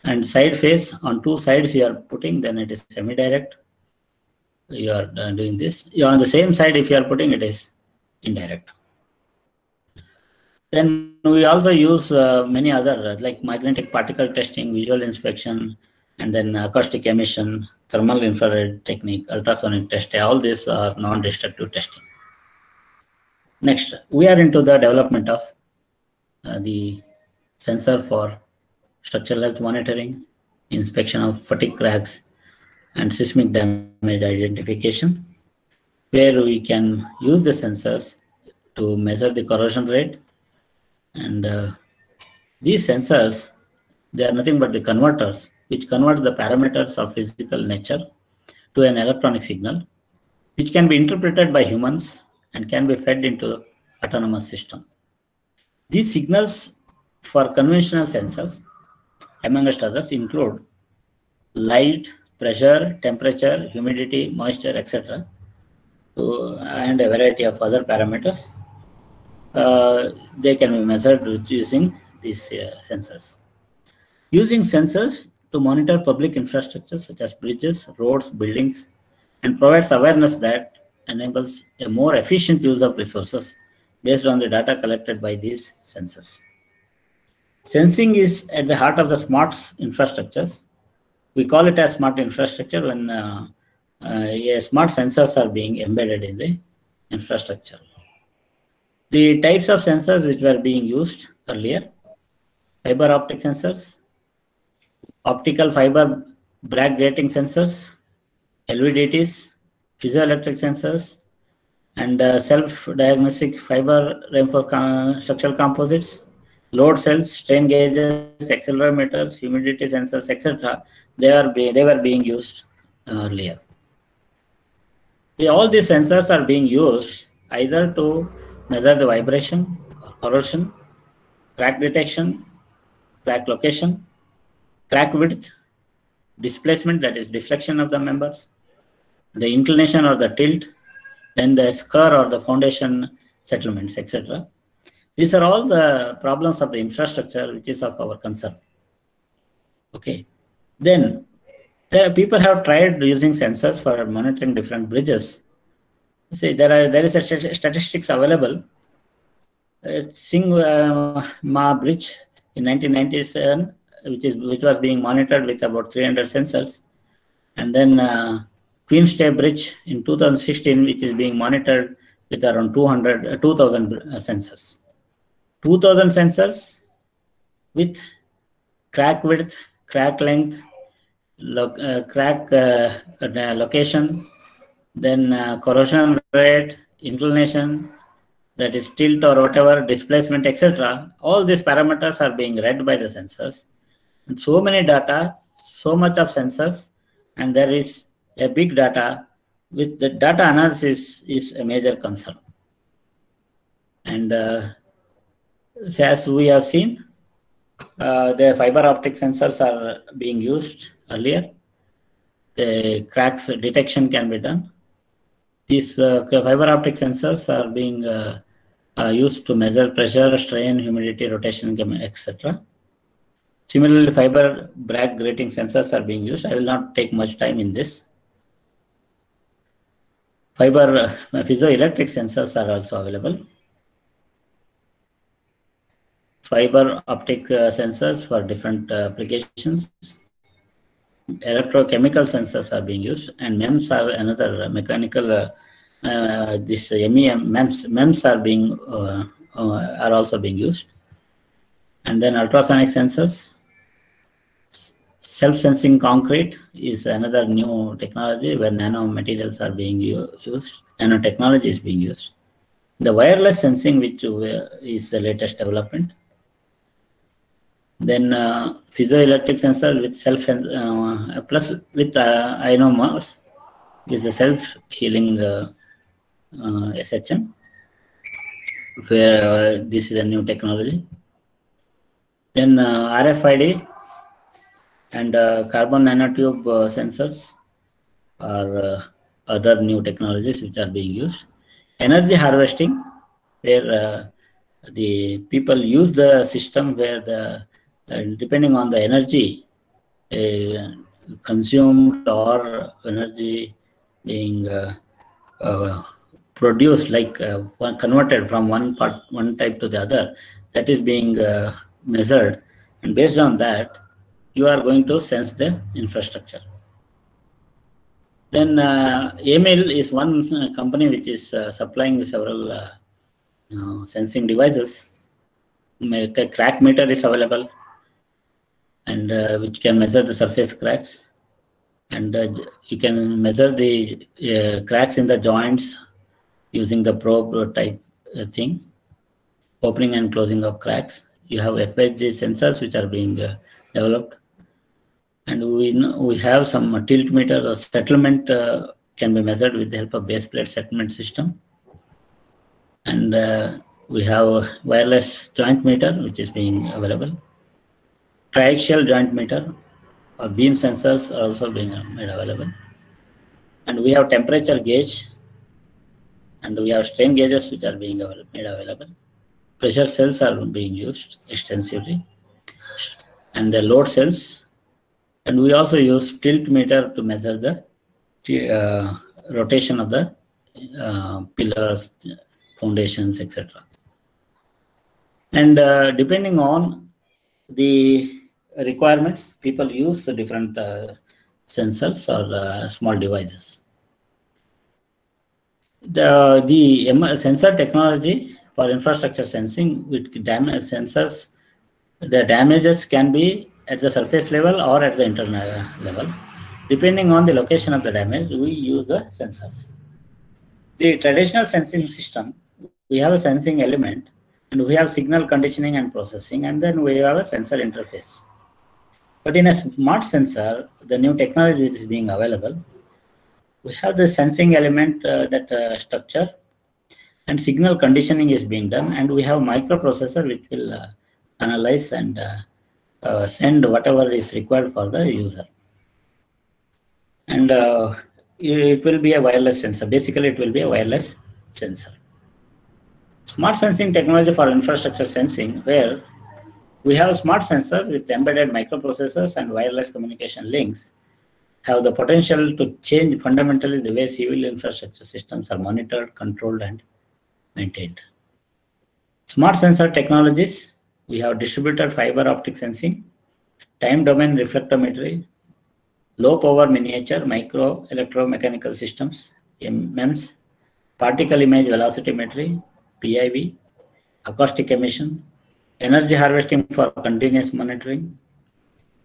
B: And side face, on two sides you are putting, then it is semi-direct. You are uh, doing this. You on the same side, if you are putting, it is indirect. Then we also use uh, many other, like magnetic particle testing, visual inspection, and then acoustic emission, thermal infrared technique, ultrasonic testing, all these are non-destructive testing. Next, we are into the development of uh, the sensor for structural health monitoring, inspection of fatigue cracks, and seismic damage identification, where we can use the sensors to measure the corrosion rate. And uh, these sensors, they are nothing but the converters, which convert the parameters of physical nature to an electronic signal, which can be interpreted by humans and can be fed into the autonomous system. These signals for conventional sensors, amongst others, include light, pressure, temperature, humidity, moisture, etc. So, and a variety of other parameters. Uh, they can be measured using these uh, sensors. Using sensors to monitor public infrastructure such as bridges, roads, buildings, and provides awareness that enables a more efficient use of resources based on the data collected by these sensors. Sensing is at the heart of the smart infrastructures we call it as smart infrastructure when uh, uh, yeah, smart sensors are being embedded in the infrastructure. The types of sensors which were being used earlier, fiber optic sensors, optical fiber Bragg grating sensors, LVDTs, piezoelectric sensors, and uh, self-diagnostic fiber reinforced structural composites, load cells, strain gauges, accelerometers, humidity sensors, etc. They are they were being used earlier. all these sensors are being used either to measure the vibration, or corrosion, crack detection, crack location, crack width, displacement that is deflection of the members, the inclination or the tilt, then the scour or the foundation settlements, etc. These are all the problems of the infrastructure which is of our concern. Okay. Then there people have tried using sensors for monitoring different bridges. See, there are there is a st statistics available. Uh, Tsing uh, Ma Bridge in 1997, which is which was being monitored with about 300 sensors, and then uh, Queenstay Bridge in 2016, which is being monitored with around 200 uh, 2,000 uh, sensors. 2000 sensors with crack width, crack length, lo uh, crack uh, location, then uh, corrosion rate, inclination, that is tilt or whatever, displacement, etc. All these parameters are being read by the sensors. And so many data, so much of sensors, and there is a big data with the data analysis is a major concern. And uh, as we have seen, uh, the fiber optic sensors are being used earlier. The cracks detection can be done. These uh, fiber optic sensors are being uh, uh used to measure pressure, strain, humidity, rotation, etc. Similarly, fiber Bragg grating sensors are being used. I will not take much time in this. Fiber piezoelectric sensors are also available fiber optic uh, sensors for different uh, applications. Electrochemical sensors are being used, and MEMS are another mechanical. Uh, uh this MEM MEMS MEMS are being uh, uh, are also being used, and then ultrasonic sensors. Self-sensing concrete is another new technology where nanomaterials are being used. Nanotechnology is being used. The wireless sensing, which is the latest development, then uh, piezoelectric sensor with self uh, plus with uh, ionomers is the self healing uh, uh, SHM where uh, this is a new technology. Then uh, RFID and carbon nanotube sensors are other new technologies which are being used. Energy harvesting where the people use the system where the and depending on the energy uh, consumed or energy being uh, uh, produced like uh, converted from one part one type to the other that is being uh, measured and based on that you are going to sense the infrastructure. Then uh, AML is one uh, company which is supplying several you know, sensing devices. A crack meter is available and uh, which can measure the surface cracks. And uh, you can measure the cracks in the joints using the probe type thing, opening and closing of cracks. You have FSG sensors which are being developed and we know, we have some tilt meter or settlement uh, can be measured with the help of base plate settlement system and uh, we have wireless joint meter which is being available triaxial joint meter or beam sensors are also being made available. And we have temperature gauge and we have strain gauges which are being made available. Pressure cells are being used extensively and the load cells. And we also use tilt meter to measure the uh, rotation of the uh, pillars, foundations, etc. And uh, depending on the requirements, people use different uh, sensors or uh, small devices. The, the sensor technology for infrastructure sensing with damage sensors, the damages can be at the surface level or at the internal level. Depending on the location of the damage, we use the sensors. The traditional sensing system, we have a sensing element and we have signal conditioning and processing and then we have a sensor interface. But in a smart sensor, the new technology is being available, we have the sensing element uh, that uh, structure and signal conditioning is being done and we have microprocessor which will uh, analyze and uh, uh, send whatever is required for the user. And uh, it will be a wireless sensor. Basically, it will be a wireless sensor. Smart sensing technology for infrastructure sensing, where we have smart sensors with embedded microprocessors and wireless communication links, have the potential to change fundamentally the way civil infrastructure systems are monitored, controlled, and maintained. Smart sensor technologies we have distributed fiber optic sensing, time domain reflectometry, low power miniature micro electromechanical systems, MEMS, particle image velocimetry, PIV, acoustic emission, energy harvesting for continuous monitoring,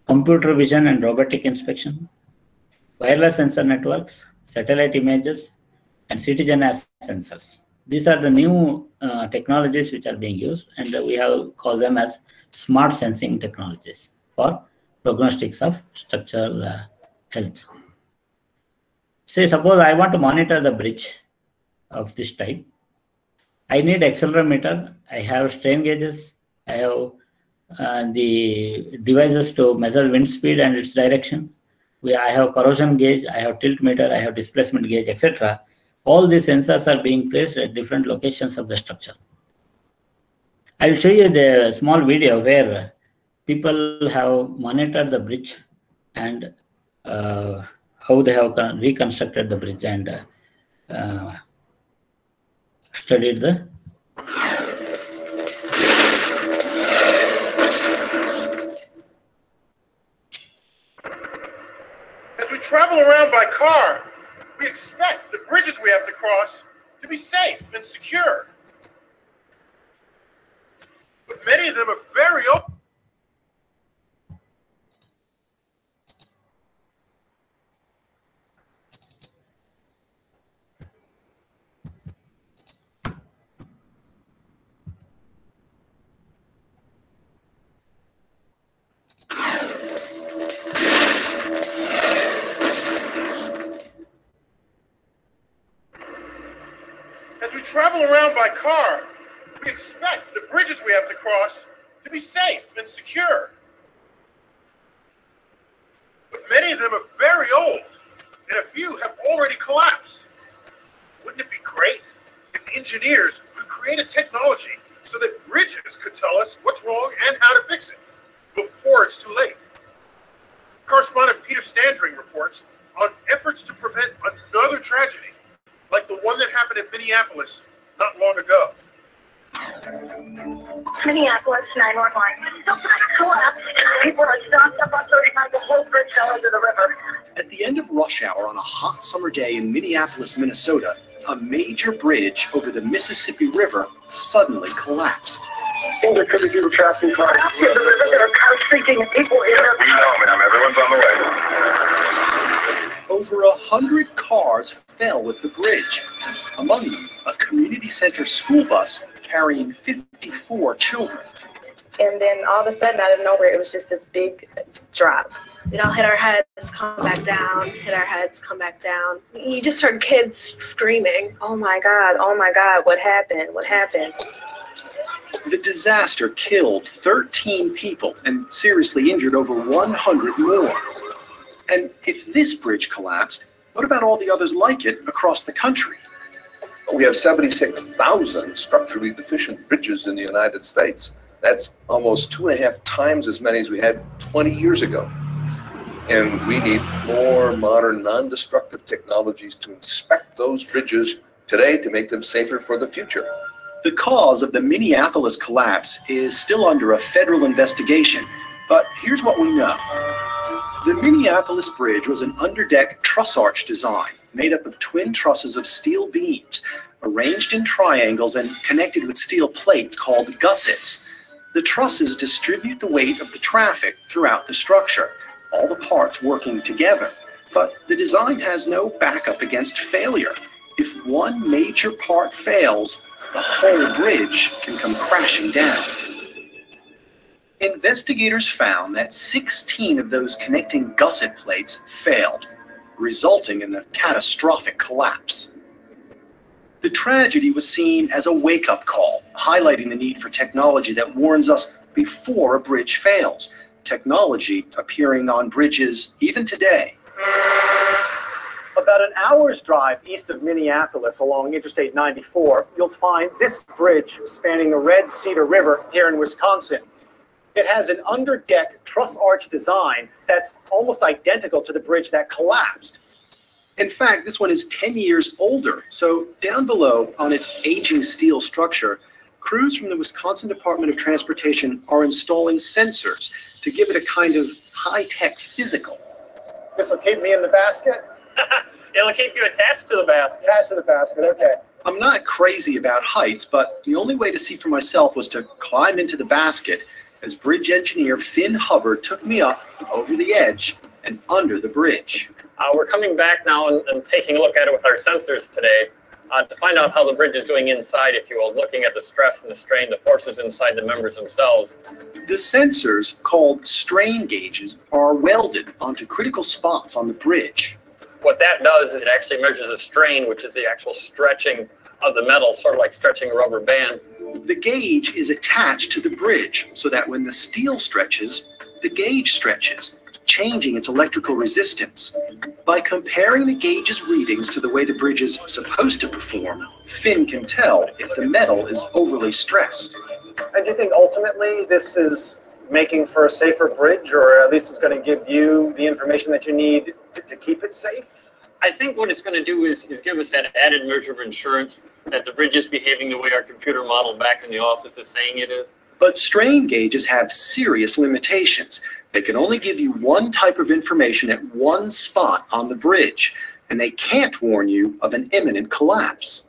B: computer vision and robotic inspection, wireless sensor networks, satellite images, and citizen as sensors these are the new uh, technologies which are being used and we have called them as smart sensing technologies for prognostics of structural uh, health. Say suppose I want to monitor the bridge of this type. I need accelerometer, I have strain gauges, I have uh, the devices to measure wind speed and its direction. We, I have corrosion gauge, I have tilt meter, I have displacement gauge, etc all these sensors are being placed at different locations of the structure. I will show you the small video where people have monitored the bridge and uh, how they have reconstructed the bridge and uh, uh, studied the
C: travel around by car, we expect the bridges we have to cross to be safe and secure. But many of them are very open. travel around by car, we expect the bridges we have to cross to be safe and secure. But many of them are very old, and a few have already collapsed. Wouldn't it be great if engineers could create a technology so that bridges could tell us what's wrong and how to fix it before it's too late? Correspondent Peter Standring reports on efforts to prevent another tragedy like the one that happened in Minneapolis not long ago.
D: Minneapolis 911. The collapsed. People are stocked up on 35. The whole bridge fell into the river.
E: At the end of rush hour on a hot summer day in Minneapolis, Minnesota, a major bridge over the Mississippi River suddenly collapsed.
D: Into pretty good traffic car. In the river, there are cars sinking and people in there.
C: We know, ma'am. Everyone's on the way.
E: Over a hundred cars fell with the bridge. Among them, a community center school bus carrying 54 children.
F: And then all of a sudden, out of nowhere, it was just this big drop. We'd all hit our heads, come back down, hit our heads, come back down. You just heard kids screaming, Oh my God, oh my God, what happened? What happened?
E: The disaster killed 13 people and seriously injured over 100 more. And if this bridge collapsed, what about all the others like it across the country?
G: We have 76,000 structurally deficient bridges in the United States. That's almost two and a half times as many as we had 20 years ago. And we need more modern, non destructive technologies to inspect those bridges today to make them safer for the future.
E: The cause of the Minneapolis collapse is still under a federal investigation, but here's what we know. The Minneapolis Bridge was an underdeck truss arch design made up of twin trusses of steel beams arranged in triangles and connected with steel plates called gussets. The trusses distribute the weight of the traffic throughout the structure, all the parts working together. But the design has no backup against failure. If one major part fails, the whole bridge can come crashing down. Investigators found that 16 of those connecting gusset plates failed, resulting in the catastrophic collapse. The tragedy was seen as a wake up call, highlighting the need for technology that warns us before a bridge fails. Technology appearing on bridges even today.
H: About an hour's drive east of Minneapolis along Interstate 94, you'll find this bridge spanning the Red Cedar River here in Wisconsin. It has an underdeck truss arch design that's almost identical to the bridge that collapsed.
E: In fact, this one is 10 years older. So, down below on its aging steel structure, crews from the Wisconsin Department of Transportation are installing sensors to give it a kind of high tech physical.
H: This will keep me in the basket.
I: It'll keep you attached to the basket.
H: Attached to the basket, okay.
E: I'm not crazy about heights, but the only way to see for myself was to climb into the basket as bridge engineer Finn Hubbard took me up over the edge and under the bridge.
I: Uh, we're coming back now and, and taking a look at it with our sensors today uh, to find out how the bridge is doing inside, if you will, looking at the stress and the strain, the forces inside the members themselves.
E: The sensors, called strain gauges, are welded onto critical spots on the bridge.
I: What that does is it actually measures the strain, which is the actual stretching of the metal, sort of like stretching a rubber band.
E: The gauge is attached to the bridge so that when the steel stretches, the gauge stretches, changing its electrical resistance. By comparing the gauge's readings to the way the bridge is supposed to perform, Finn can tell if the metal is overly stressed.
H: And do you think ultimately this is making for a safer bridge, or at least it's going to give you the information that you need to, to keep it safe?
I: I think what it's going to do is, is give us that added measure of insurance that the bridge is behaving the way our computer model back in the office is saying it is.
E: But strain gauges have serious limitations. They can only give you one type of information at one spot on the bridge, and they can't warn you of an imminent collapse.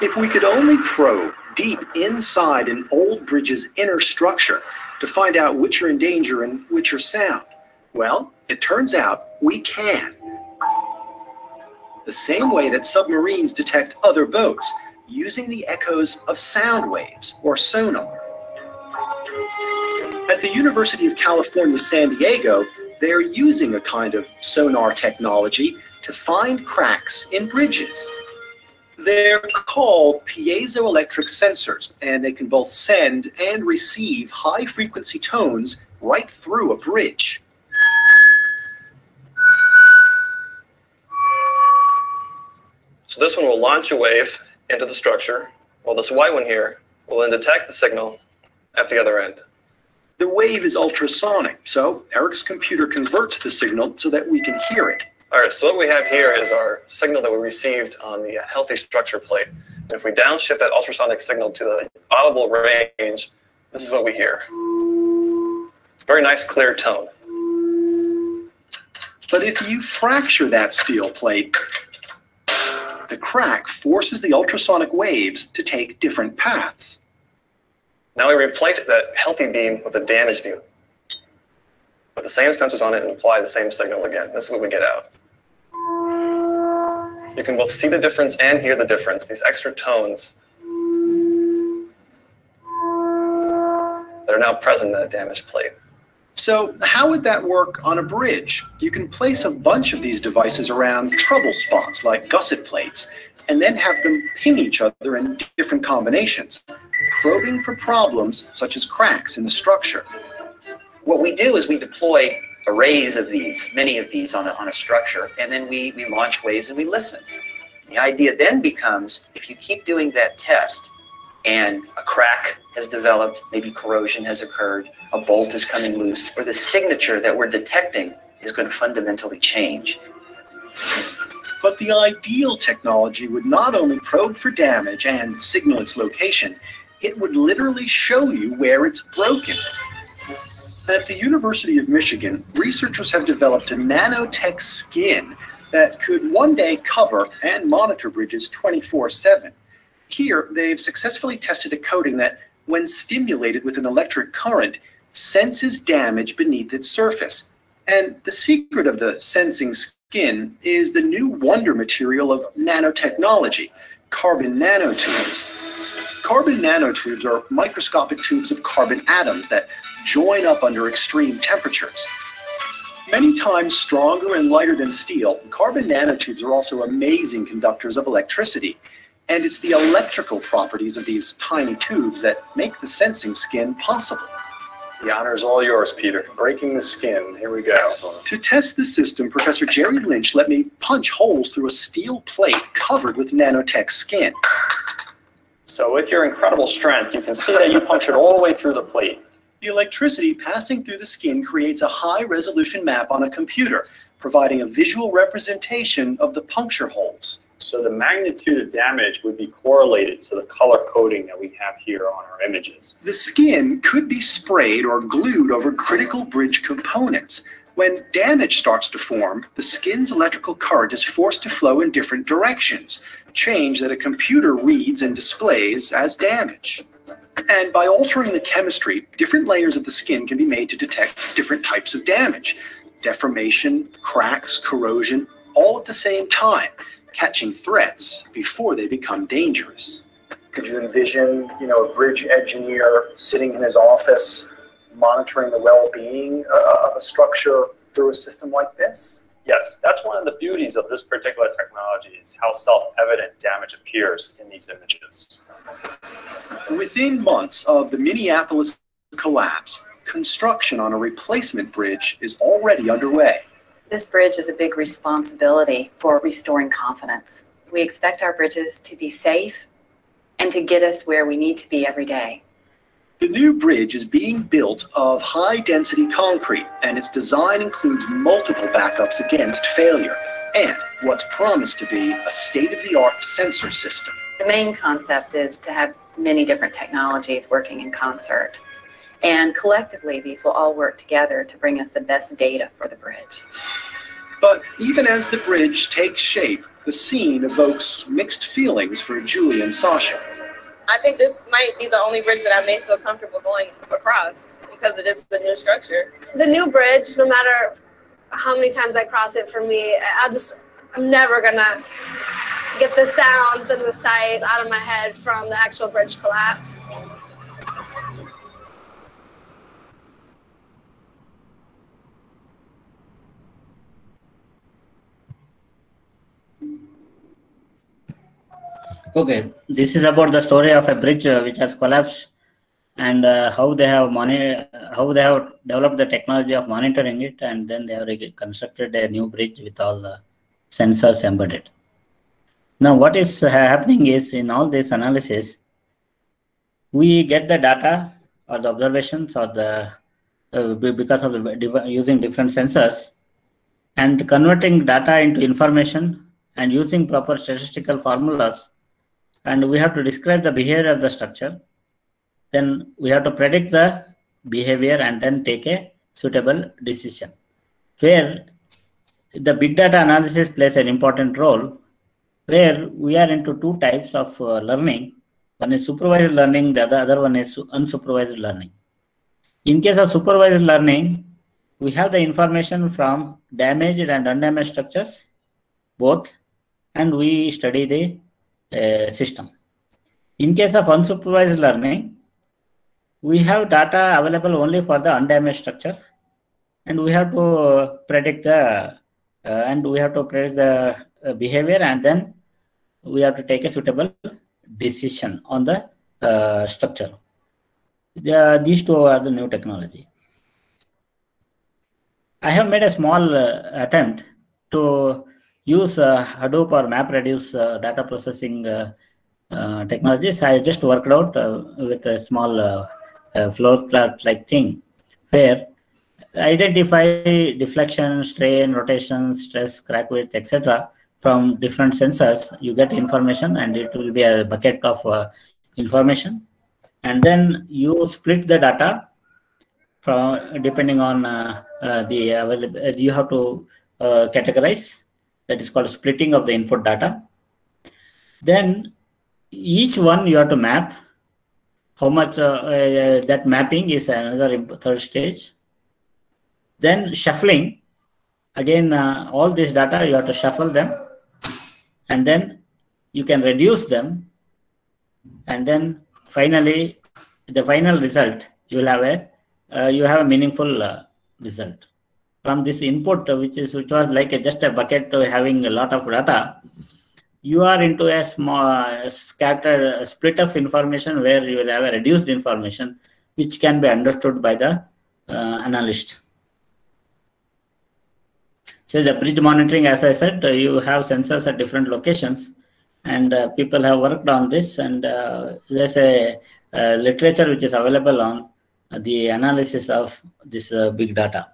E: If we could only probe deep inside an old bridge's inner structure to find out which are in danger and which are sound, well, it turns out we can. The same way that submarines detect other boats using the echoes of sound waves or sonar. At the University of California, San Diego, they are using a kind of sonar technology to find cracks in bridges. They're called piezoelectric sensors, and they can both send and receive high frequency tones right through a bridge.
J: So this one will launch a wave into the structure, while this white one here will then detect the signal at the other end.
E: The wave is ultrasonic, so Eric's computer converts the signal so that we can hear it.
J: All right, so what we have here is our signal that we received on the uh, healthy structure plate. And if we downshift that ultrasonic signal to the audible range, this is what we hear. Very nice, clear tone.
E: But if you fracture that steel plate, the crack forces the ultrasonic waves to take different paths.
J: Now we replace that healthy beam with a damaged beam. Put the same sensors on it and apply the same signal again. This is what we get out. You can both see the difference and hear the difference, these extra tones that are now present in that damaged plate.
E: So, how would that work on a bridge? You can place a bunch of these devices around trouble spots like gusset plates and then have them ping each other in different combinations, probing for problems such as cracks in the structure.
K: What we do is we deploy arrays of these, many of these on a, on a structure, and then we, we launch waves and we listen. The idea then becomes if you keep doing that test and a crack has developed, maybe corrosion has occurred, a bolt is coming loose, or the signature that we're detecting is going to fundamentally change.
E: But the ideal technology would not only probe for damage and signal its location, it would literally show you where it's broken. At the University of Michigan, researchers have developed a nanotech skin that could one day cover and monitor bridges 24 7. Here, they've successfully tested a coating that, when stimulated with an electric current, senses damage beneath its surface. And the secret of the sensing skin is the new wonder material of nanotechnology carbon nanotubes. Carbon nanotubes are microscopic tubes of carbon atoms that join up under extreme temperatures. Many times stronger and lighter than steel, carbon nanotubes are also amazing conductors of electricity. And it's the electrical properties of these tiny tubes that make the sensing skin possible.
H: The honor is all yours, Peter. Breaking the skin. Here we go.
E: To test the system, Professor Jerry Lynch let me punch holes through a steel plate covered with nanotech skin.
H: So with your incredible strength, you can see that you punch it all the way through the plate.
E: The electricity passing through the skin creates a high resolution map on a computer, providing a visual representation of the puncture holes.
H: So the magnitude of damage would be correlated to the color coding that we have here on our images.
E: The skin could be sprayed or glued over critical bridge components. When damage starts to form, the skin's electrical current is forced to flow in different directions, change that a computer reads and displays as damage. And by altering the chemistry, different layers of the skin can be made to detect different types of damage deformation, cracks, corrosion, all at the same time, catching threats before they become dangerous.
H: Could you envision, you know, a bridge engineer sitting in his office monitoring the well-being uh, of a structure through a system like this? Yes, that's one of the beauties of this particular technology is how self-evident damage appears in these images.
E: Within months of the Minneapolis collapse, construction on a replacement bridge is already underway.
L: This bridge is a big responsibility for restoring confidence. We expect our bridges to be safe and to get us where we need to be every day.
E: The new bridge is being built of high density concrete, and its design includes multiple backups against failure and what's promised to be a state of the art sensor system.
L: The main concept is to have many different technologies working in concert. And collectively, these will all work together to bring us the best data for the bridge.
E: But even as the bridge takes shape, the scene evokes mixed feelings for Julie and Sasha.
M: I think this might be the only bridge that I may feel comfortable going across because it is the new structure.
F: The new bridge, no matter how many times I cross it, for me, I just, I'm never gonna get the sounds and the sight out of my head from the actual bridge collapse.
B: Okay, this is about the story of a bridge uh, which has collapsed and uh, how they have moni- how they have developed the technology of monitoring it and then they have constructed a new bridge with all the sensors embedded. Now, what is uh, happening is in all this analysis, we get the data or the observations or the uh, because of the, using different sensors and converting data into information and using proper statistical formulas and we have to describe the behavior of the structure. Then we have to predict the behavior and then take a suitable decision. Where the big data analysis plays an important role, where we are into two types of uh, learning. One is supervised learning, the other, other one is unsupervised learning. In case of supervised learning, we have the information from damaged and undamaged structures, both, and we study the uh, system. In case of unsupervised learning, we have data available only for the undamaged structure, and we have to predict the uh, and we have to predict the uh, behavior, and then we have to take a suitable decision on the uh, structure. The, these two are the new technology. I have made a small uh, attempt to use uh, Hadoop or MapReduce uh, data processing technologies. I just worked out with a small flow chart like thing where identify deflection, strain, rotation, stress, crack width, etc. from different sensors. You get information and it will be a bucket of uh, information. And then you split the data from depending on uh, uh, the available, you have to categorize. That is called splitting of the input data. Then each one you have to map how much uh, uh, that mapping is another third stage then shuffling, again, uh, all this data, you have to shuffle them and then you can reduce them. And then finally, the final result, you will have a, uh, you have a meaningful uh, result. From this input, uh, which is which was like a, just a bucket having a lot of data, you are into a small uh, scattered split of information where you will have a reduced information which can be understood by the uh, analyst. So the bridge monitoring, as I said, uh, you have sensors at different locations and uh, people have worked on this and uh, there's a, a, literature which is available on the analysis of this uh, big data.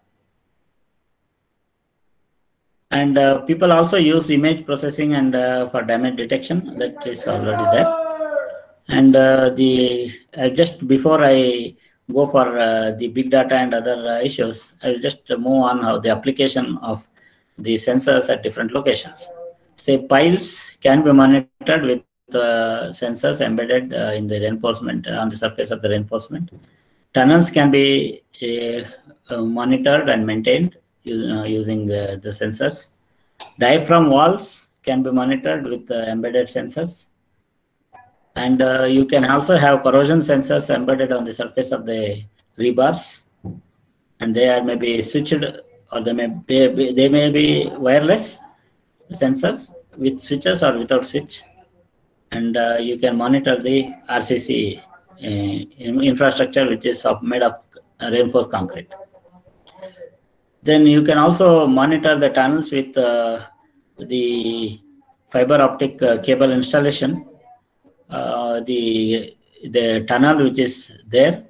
B: And uh, people also use image processing and uh, for damage detection that is already there. And the just before I go for the big data and other issues, I will just move on how the application of the sensors at different locations. Say piles can be monitored with uh, sensors embedded uh, in the reinforcement uh, on the surface of the reinforcement. Tunnels can be uh, uh, monitored and maintained uh, using the, sensors. Diaphragm walls can be monitored with embedded sensors. And you can also have corrosion sensors embedded on the surface of the rebars. And they are maybe switched or they may be, they may be wireless sensors with switches or without switch and uh, you can monitor the RCC uh, infrastructure which is of, made of reinforced concrete. Then you can also monitor the tunnels with uh, the fiber optic uh, cable installation. Uh, the the tunnel which is there,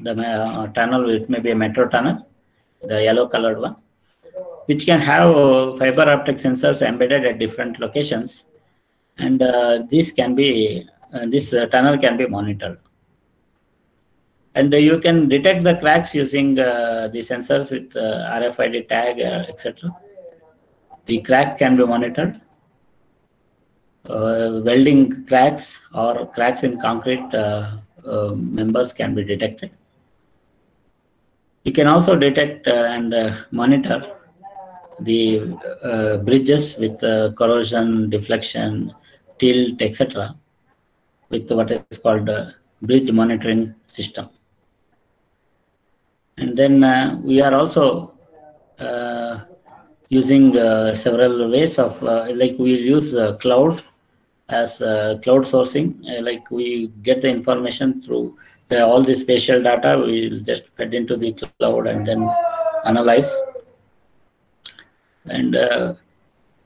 B: the uh, tunnel it may be a metro tunnel, the yellow colored one, which can have fiber optic sensors embedded at different locations. And uh, this can be, uh, this uh, tunnel can be monitored. And you can detect the cracks using uh, the sensors with uh, RFID tag, uh, etc. The crack can be monitored. welding cracks or cracks in concrete members can be detected. You can also detect uh, and uh, monitor the uh, bridges with corrosion, deflection, tilt, etc. with what is called bridge monitoring system. And then we are also using uh, several ways of uh, like we use uh, cloud as cloud sourcing. Like we get the information through the, all the spatial data we'll just fed into the cloud and then analyze. And uh,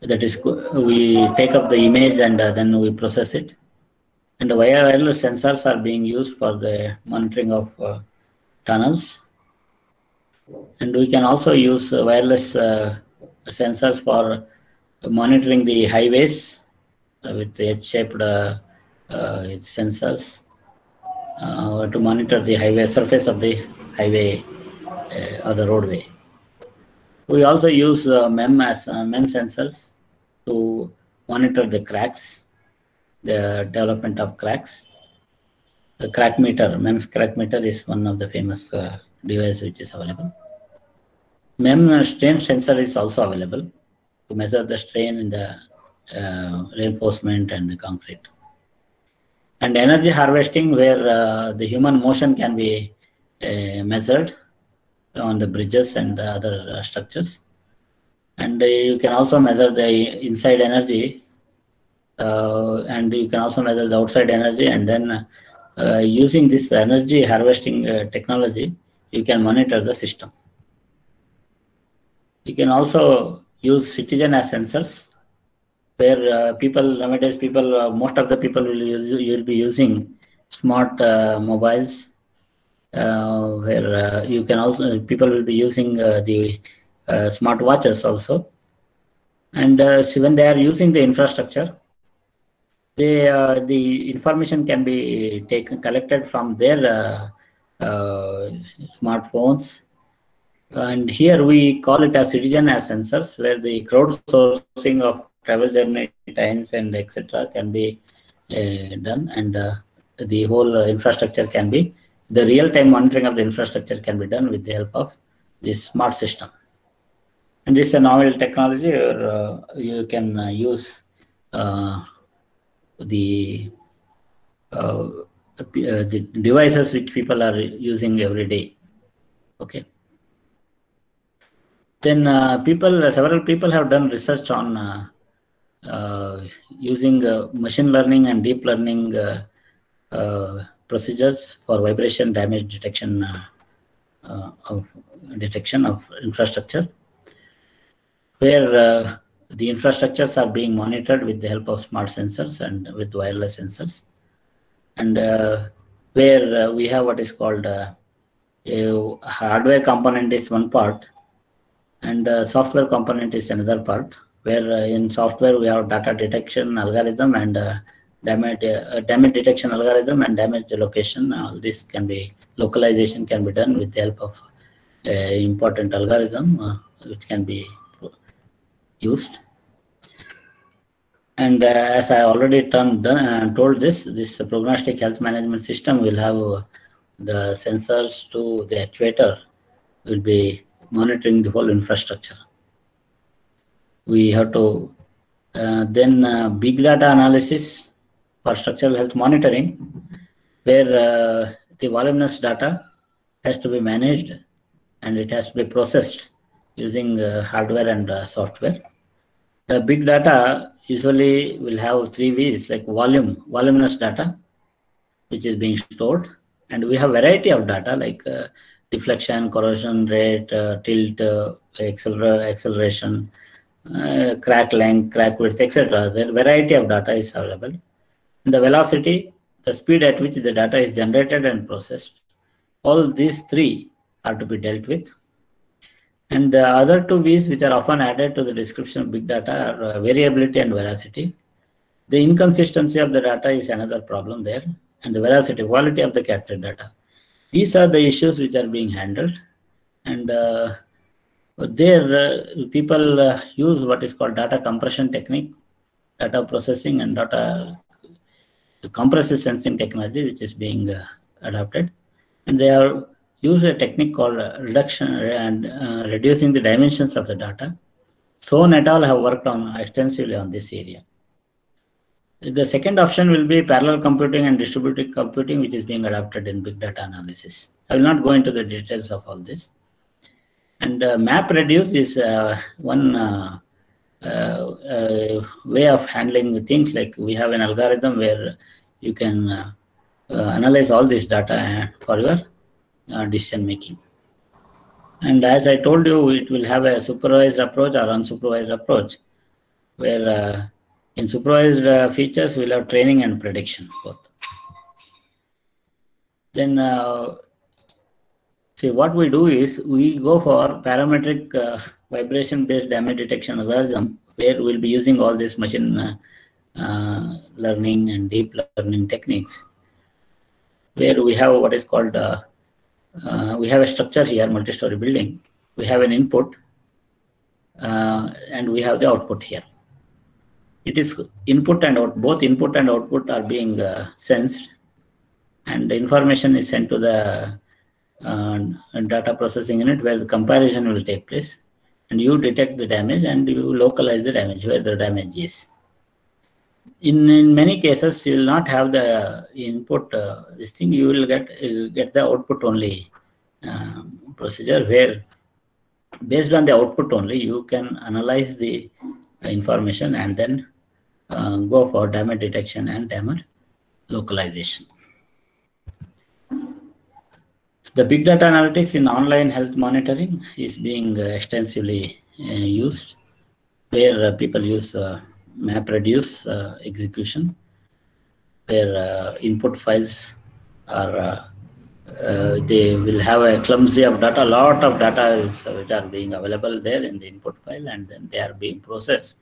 B: that is we take up the image and uh, then we process it. And wireless sensors are being used for the monitoring of uh, tunnels and we can also use wireless uh, sensors for monitoring the highways uh, with H-shaped uh, uh, sensors uh, to monitor the highway surface of the highway uh, or the roadway. We also use uh, MEM as uh, MEM sensors to monitor the cracks, the development of cracks. The crack meter, MEMS crack meter is one of the famous uh, device which is available. MEM strain sensor is also available to measure the strain in the uh, reinforcement and the concrete. And energy harvesting, where uh, the human motion can be uh, measured on the bridges and other uh, structures. And uh, you can also measure the inside energy, uh, and you can also measure the outside energy. And then using this energy harvesting technology, you can monitor the system. You can also use citizen as sensors where uh, people nowadays people uh, most of the people will use you'll be using smart uh, mobiles uh, where uh, you can also people will be using uh, the smart watches also. And when they are using the infrastructure they the information can be taken collected from their smartphones and here we call it as citizen as sensors where the crowdsourcing of travel journey times and etc can be uh, done. And uh, the whole uh, infrastructure can be the real-time monitoring of the infrastructure can be done with the help of this smart system. And this is a novel technology where uh, you can uh, use uh, the the devices which people are using every day. Okay then uh, people several people have done research on uh, uh, using uh, machine learning and deep learning uh, uh procedures for vibration damage detection of detection of infrastructure, where the infrastructures are being monitored with the help of smart sensors and with wireless sensors, and where we have what is called a hardware component is one part and software component is another part where uh, in software we have data detection algorithm and uh, damage, uh, damage detection algorithm and damage location. All this can be localization can be done with the help of important algorithm which can be used. And uh, as I already uh, told this, this prognostic health management system will have uh, the sensors to the actuator will be monitoring the whole infrastructure. We have to uh, then uh, big data analysis for structural health monitoring where uh, the voluminous data has to be managed and it has to be processed using uh, hardware and uh, software. The big data usually will have three v's like volume voluminous data which is being stored. And we have variety of data like deflection corrosion rate tilt acceleration uh, crack length, crack width, etc. The variety of data is available. The velocity, the speed at which the data is generated and processed, all these three are to be dealt with. And the other two V's which are often added to the description of big data are uh, variability and veracity. The inconsistency of the data is another problem there, and the veracity, quality of the captured data. These are the issues which are being handled. And uh, there uh, people uh, use what is called data compression technique data processing and data compressive sensing technology which is being uh, adopted. And they are use a technique called reduction and uh, reducing the dimensions of the data. Sohn et have worked on extensively on this area the second option will be parallel computing and distributed computing which is being adopted in big data analysis. I will not go into the details of all this. And uh, map reduce is uh, one uh, way of handling things. Like we have an algorithm where you can analyze all this data for your decision making. And as I told you, it will have a supervised approach or unsupervised approach, where uh, in supervised uh, features we'll have training and prediction both. Then uh, See, what we do is we go for parametric uh, vibration-based damage detection algorithm, where we'll be using all this machine uh, uh, learning and deep learning techniques, where we have what is called uh, we have a structure here, multi-story building. We have an input, and we have the output here. It is input and out, both input and output are being uh, sensed, and the information is sent to the uh, data processing unit where the comparison will take place, and you detect the damage and you localize the damage where the damage is. In, in many cases, you will not have the input uh, this thing. You will get get the output only um, procedure where based on the output only you can analyze the information and then uh, go for damage detection and damage localization. The big data analytics in online health monitoring is being uh, extensively uh, used, where uh, people use MapReduce execution, where input files are uh, they will have a clumsy of data, a lot of data is, which are being available there in the input file and then they are being processed.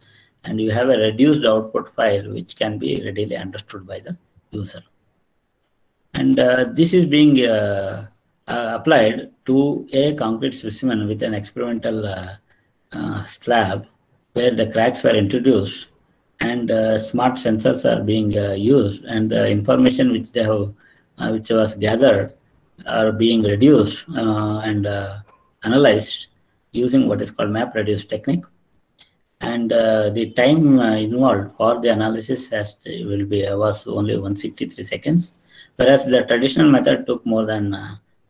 B: And you have a reduced output file which can be readily understood by the user. And uh, this is being uh, uh applied to a concrete specimen with an experimental uh, uh, slab where the cracks were introduced and smart sensors are being used and the information which they have which was gathered are being reduced uh, and uh, analyzed using what is called map reduce technique and uh, the time uh, involved for the analysis has will be uh, was only 163 seconds whereas the traditional method took more than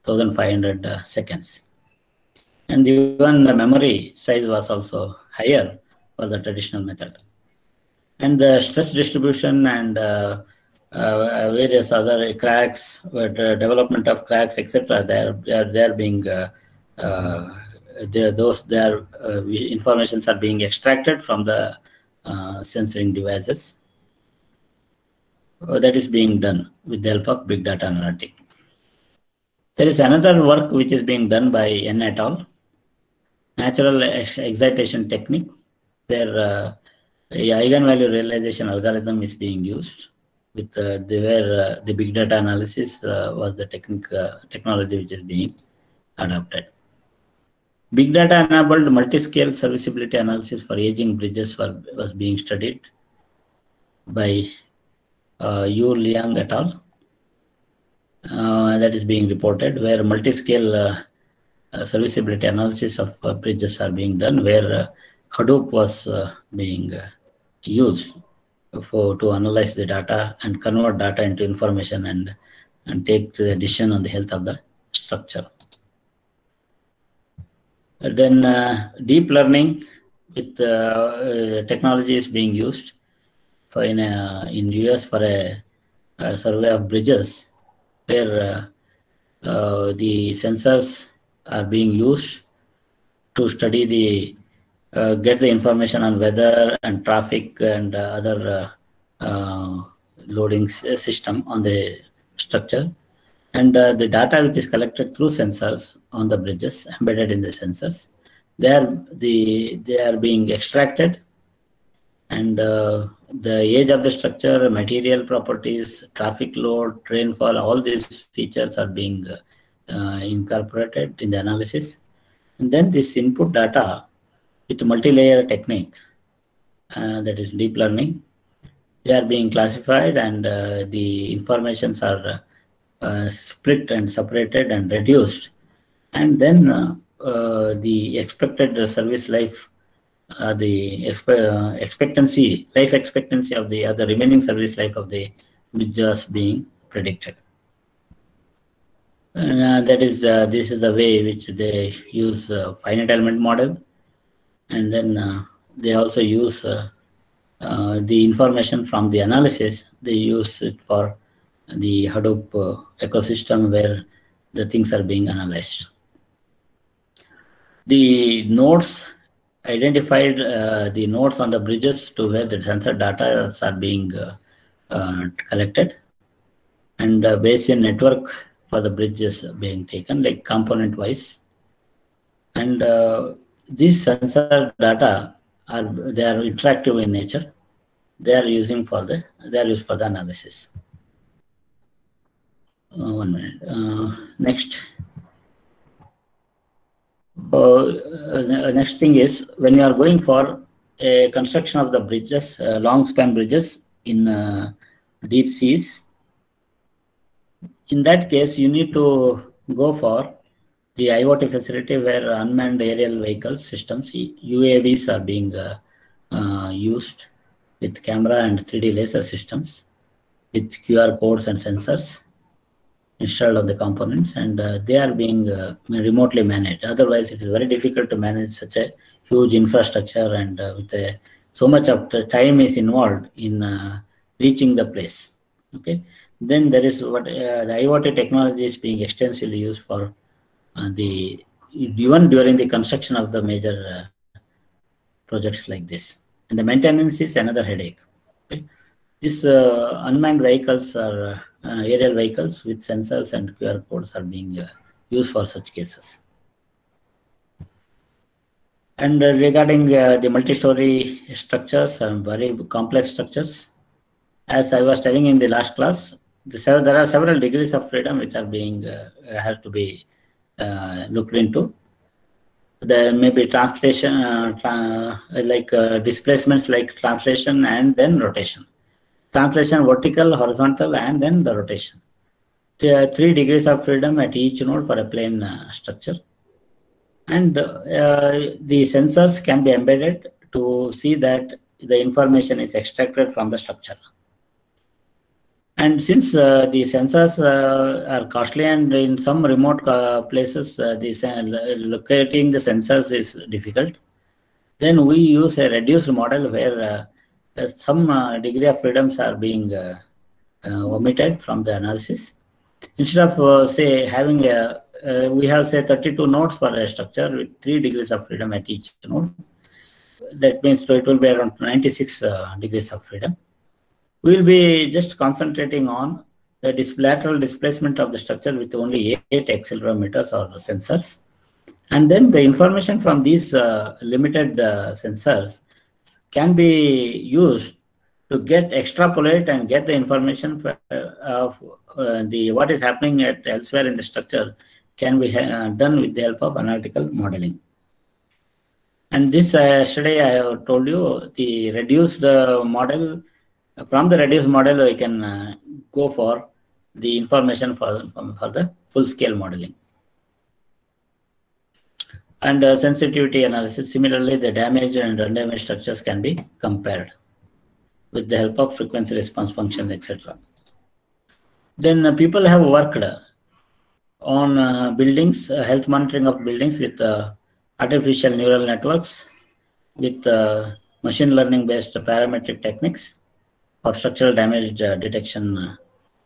B: 1500 uh, seconds and even the memory size was also higher for the traditional method and the stress distribution and uh, various other cracks, uh, development of cracks, etc. They're they're they're being uh, those their informations are being extracted from the sensing devices. that is being done with the help of big data analytics. There is another work which is being done by N et al. Natural excitation technique, where uh, eigenvalue realization algorithm is being used with uh, the where uh, the big data analysis uh, was the technique technology which is being adopted. Big data enabled multi-scale serviceability analysis for aging bridges were, was being studied by uh, Yu Liang et al. Uh, that is being reported where multi-scale uh, uh, serviceability analysis of bridges are being done where Hadoop was being used for to analyze the data and convert data into information and and take the decision on the health of the structure. Then uh, deep learning with uh, uh, technology is being used for in a, in US for a, a survey of bridges where uh, uh, the sensors are being used to study the uh, get the information on weather and traffic and uh, other uh, loading system on the structure and uh, the data which is collected through sensors on the bridges embedded in the sensors they are the they are being extracted. And uh, the age of the structure material properties traffic load rainfall all these features are being uh, incorporated in the analysis. And then this input data with multi-layer technique uh, that is deep learning they are being classified and uh, the informations are uh, split and separated and reduced. And then uh, uh the expected service life uh, the expe uh, expectancy life expectancy of the other remaining service life of the bridges being predicted. That is this is the way which they use finite element model. And then uh, they also use uh, uh, the information from the analysis. They use it for the hadoop ecosystem where the things are being analyzed. The nodes identified uh, the nodes on the bridges to where the sensor data are being uh, uh, collected. And Bayesian network for the bridges being taken like component wise. And these sensor data are they are interactive in nature. They are using for the they are used for the analysis. Uh, one minute. Uh, next. Uh, next thing is when you are going for a construction of the bridges, uh, long span bridges in uh, deep seas. In that case, you need to go for the IoT facility where unmanned aerial vehicle systems, UAVs, are being uh, uh, used with camera and 3D laser systems with QR codes and sensors installed on the components and uh, they are being uh, remotely managed. Otherwise, it is very difficult to manage such a huge infrastructure and uh, with a, so much of the time is involved in uh, reaching the place. Okay, then there is what uh, the IoT technology is being extensively used for uh, the even during the construction of the major projects like this. And the maintenance is another headache. Okay? These unmanned vehicles are uh, aerial vehicles with sensors and QR codes are being uh, used for such cases. And uh, regarding the multi-story structures and very complex structures, as I was telling in the last class, the, there are several degrees of freedom which are being has to be looked into there may be translation uh, tra like uh, displacements like translation and then rotation translation vertical, horizontal, and then the rotation. Three degrees of freedom at each node for a plane uh, structure. And uh, the sensors can be embedded to see that the information is extracted from the structure. And since uh, the sensors uh, are costly and in some remote uh, places, the, locating the sensors is difficult, then we use a reduced model where some uh, degree of freedoms are being uh, uh, omitted from the analysis. Instead of, say, having a, we have, say, 32 nodes for a structure with 3 degrees of freedom at each node. That means it will be around 96 degrees of freedom. We will be just concentrating on the dis lateral displacement of the structure with only 8 accelerometers or sensors. And then the information from these uh, limited uh, sensors can be used to get extrapolate and get the information for, of uh, the what is happening at elsewhere in the structure can be uh, done with the help of analytical modeling. And this uh, yesterday I have told you the reduced model from the reduced model we can go for the information for, for the full scale modeling and uh, sensitivity analysis. Similarly, the damaged and undamaged structures can be compared with the help of frequency response function, etc. Then uh, people have worked on uh, buildings, uh, health monitoring of buildings with uh, artificial neural networks, with uh, machine learning based parametric techniques for structural damage detection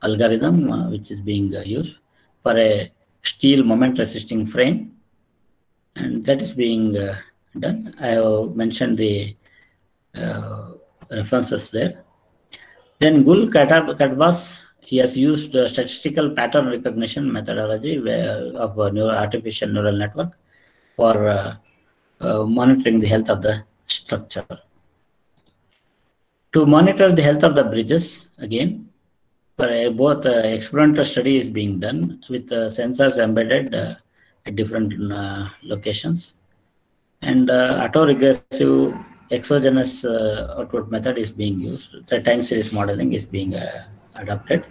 B: algorithm, which is being used for a steel moment resisting frame and that is being uh, done. I have mentioned the uh, references there. Then Gul Catbas, he has used uh, statistical pattern recognition methodology of neural, artificial neural network for uh, uh, monitoring the health of the structure. To monitor the health of the bridges, again, for both experimental study is being done with sensors embedded at different uh, locations. And uh, autoregressive exogenous uh, output method is being used. The time series modeling is being adopted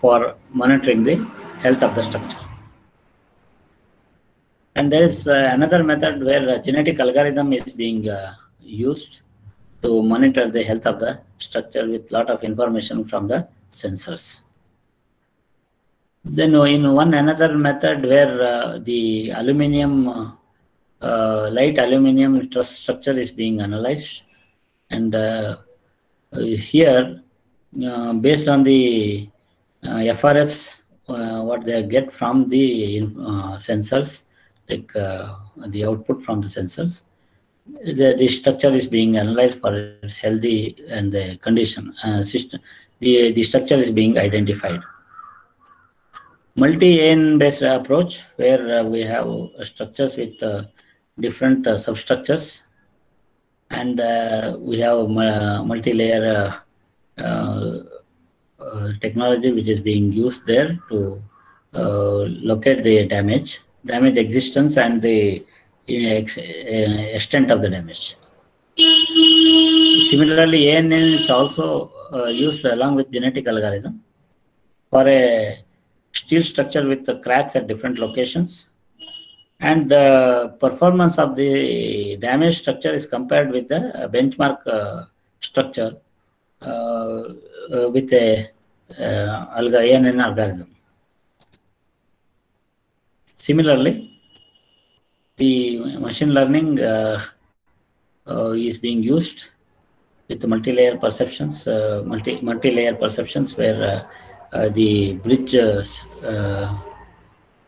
B: for monitoring the health of the structure. And there is uh, another method where genetic algorithm is being uh, used to monitor the health of the structure with lot of information from the sensors. Then in one another method where uh, the aluminium, uh, uh, light aluminium structure is being analyzed. And uh, here, uh, based on the uh, FRFs, what they get from the sensors, like the output from the sensors, the, the structure is being analyzed for its healthy and the condition system. The, the structure is being identified multi-AN based approach where uh, we have structures with uh, different uh, substructures and uh, we have multi-layer uh, uh, uh, technology which is being used there to locate the damage, damage existence, and the ex extent of the damage. Similarly, ANN is also used along with genetic algorithm for a steel structure with the cracks at different locations and the performance of the damaged structure is compared with the benchmark uh, structure uh, uh, with a uh, ANN algorithm. Similarly, the machine learning uh, uh, is being used with multi-layer perceptions, multi multi-layer perceptions where the bridge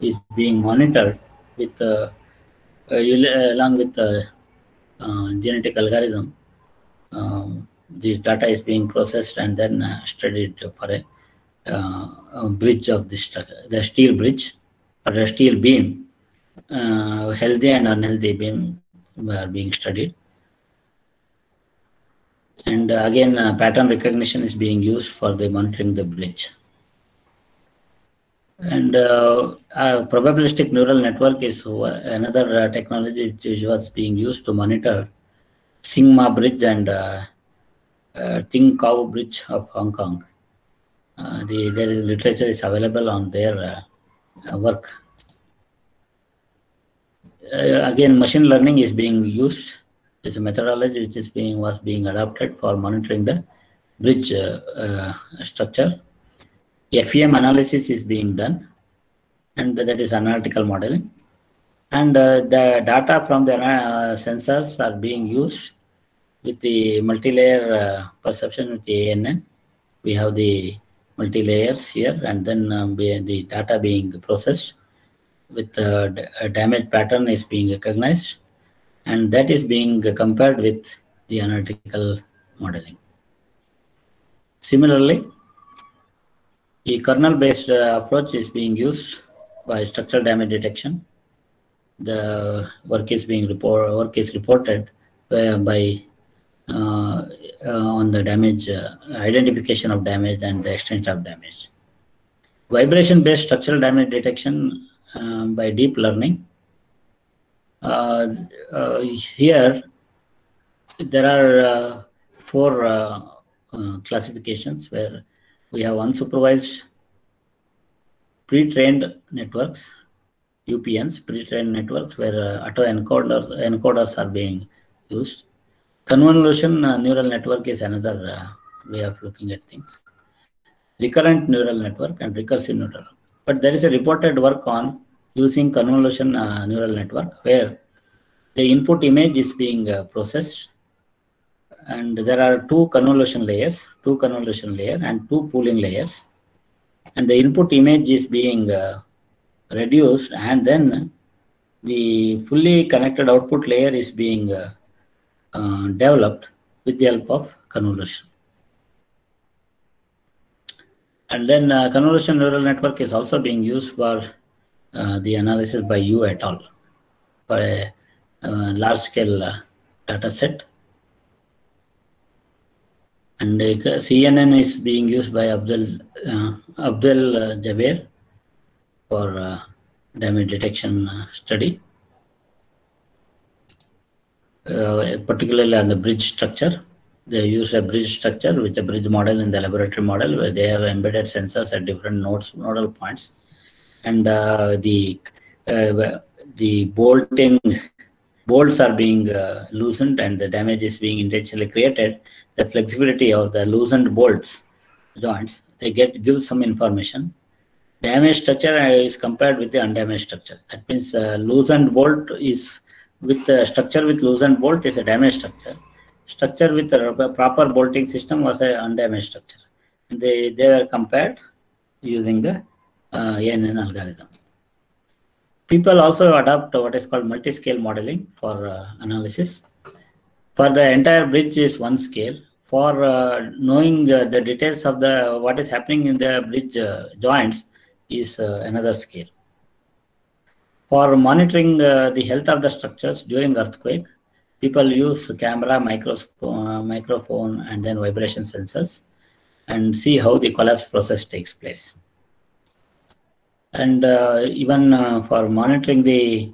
B: is being monitored with uh, uh, along with the uh, genetic algorithm. Um, the data is being processed and then studied for a, a bridge of this the steel bridge or a steel beam. healthy and unhealthy beam are being studied and again uh, pattern recognition is being used for the monitoring the bridge and uh, probabilistic neural network is another uh, technology which was being used to monitor Tsing Ma Bridge and uh, uh, Ting Kau Bridge of Hong Kong. Uh, the there is literature is available on their uh, work. again, machine learning is being used. It's a methodology which is being was being adopted for monitoring the bridge structure FEM analysis is being done, and that is analytical modeling. And uh, the data from the uh, sensors are being used with the multi-layer uh, perception with the ANN. We have the multi-layers here, and then um, the data being processed with the damage pattern is being recognized, and that is being compared with the analytical modeling. Similarly, the kernel-based uh, approach is being used by structural damage detection. The work is being report work is reported by, uh, uh, on the damage uh, identification of damage and the extent of damage. Vibration-based structural damage detection um, by deep learning. Uh, uh, here, there are four classifications where we have unsupervised pre-trained networks, UPNs, pre-trained networks where uh, auto-encoders encoders are being used. Convolution uh, neural network is another uh, way of looking at things. Recurrent neural network and recursive neural. But there is a reported work on using convolution uh, neural network where the input image is being uh, processed and there are two convolution layers, two convolution layer and two pooling layers. And the input image is being uh, reduced and then the fully connected output layer is being uh, uh, developed with the help of convolution. And then uh, convolution neural network is also being used for uh, the analysis by you at all for a uh, large scale data set and uh, CNN is being used by Abdul uh, Abdul uh, Jaber for uh, damage detection uh, study, uh, particularly on the bridge structure. They use a bridge structure with a bridge model in the laboratory model where they have embedded sensors at different nodes, nodal points, and the the bolting bolts are being loosened and the damage is being intentionally created the flexibility of the loosened bolts joints, they get give some information. Damaged structure is compared with the undamaged structure. That means uh, loosened bolt is with the structure with loosened bolt is a damaged structure. Structure with the proper bolting system was an undamaged structure. They, they were compared using the uh, ANN algorithm. People also adopt what is called multi-scale modeling for uh, analysis. For the entire bridge is one scale for uh, knowing uh, the details of the what is happening in the bridge uh, joints is uh, another scale. For monitoring uh, the health of the structures during earthquake, people use camera, microscope, microphone, and then vibration sensors and see how the collapse process takes place. And uh, even uh, for monitoring the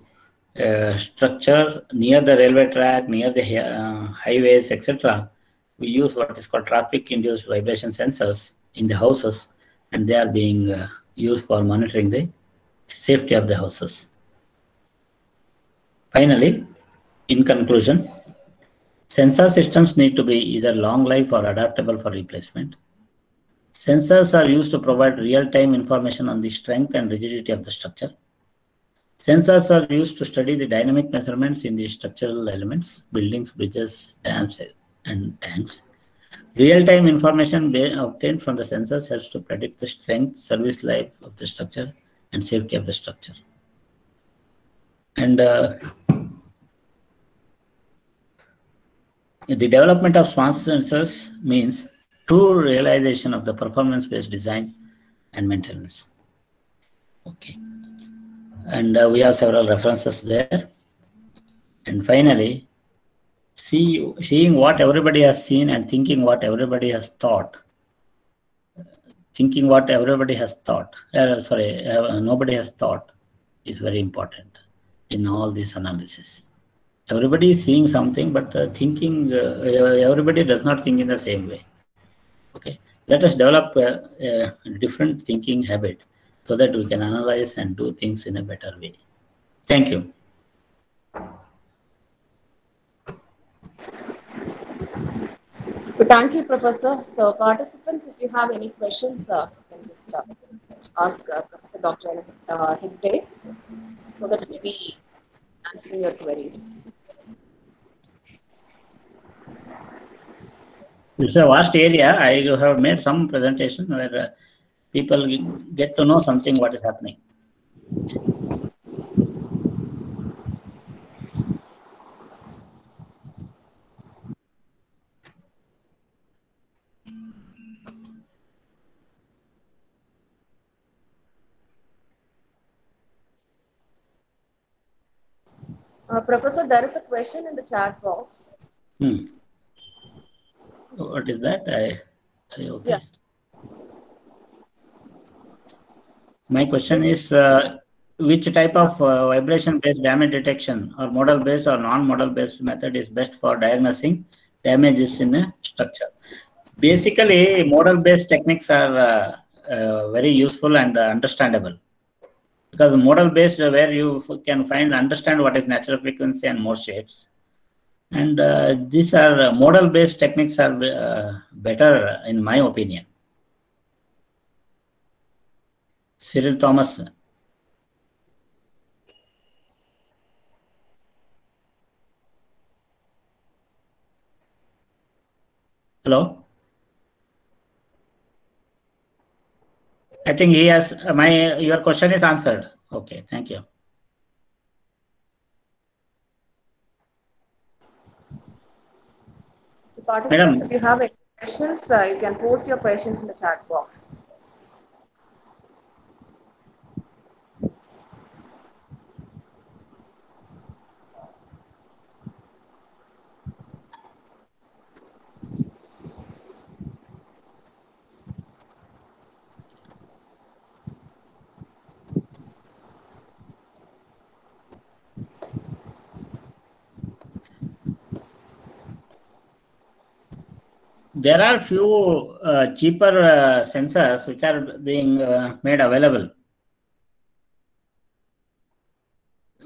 B: uh, structure near the railway track, near the uh, highways, etc., we use what is called traffic-induced vibration sensors in the houses, and they are being uh, used for monitoring the safety of the houses. Finally, in conclusion, sensor systems need to be either long life or adaptable for replacement. Sensors are used to provide real-time information on the strength and rigidity of the structure. Sensors are used to study the dynamic measurements in the structural elements, buildings, bridges, dams, and tanks. Real-time information obtained from the sensors helps to predict the strength, service life of the structure, and safety of the structure. And uh, the development of smart sensors means true realization of the performance-based design and maintenance. Okay. And uh, we have several references there. And finally, see, seeing what everybody has seen and thinking what everybody has thought. Thinking what everybody has thought, uh, sorry, uh, nobody has thought is very important in all this analysis. Everybody is seeing something, but uh, thinking, uh, everybody does not think in the same way okay let us develop a, a, different thinking habit so that we can analyze and do things in a better way thank you
A: thank you professor so participants if you have any questions uh, you can just uh, ask uh, professor dr uh, Hegde so that we will be answering your queries
B: It's a vast area. I have made some presentation where uh, people get to know something what is happening.
A: Uh, Professor, there is a question in the chat box.
B: Hmm. What is that? I, I okay.
A: Yeah.
B: My question is uh, which type of uh, vibration based damage detection or model based or non model based method is best for diagnosing damages in a structure? Basically, model based techniques are uh, uh very useful and uh, understandable because model based where you can find understand what is natural frequency and mode shapes. And uh, these are uh, model based techniques are uh, better in my opinion. Cyril thomas. Hello I think he has my your question is answered. Okay, thank you.
A: So participants, Madam. if you have any questions, uh, you can post your questions in the chat box.
B: There are few uh, cheaper uh, sensors which are being uh, made available.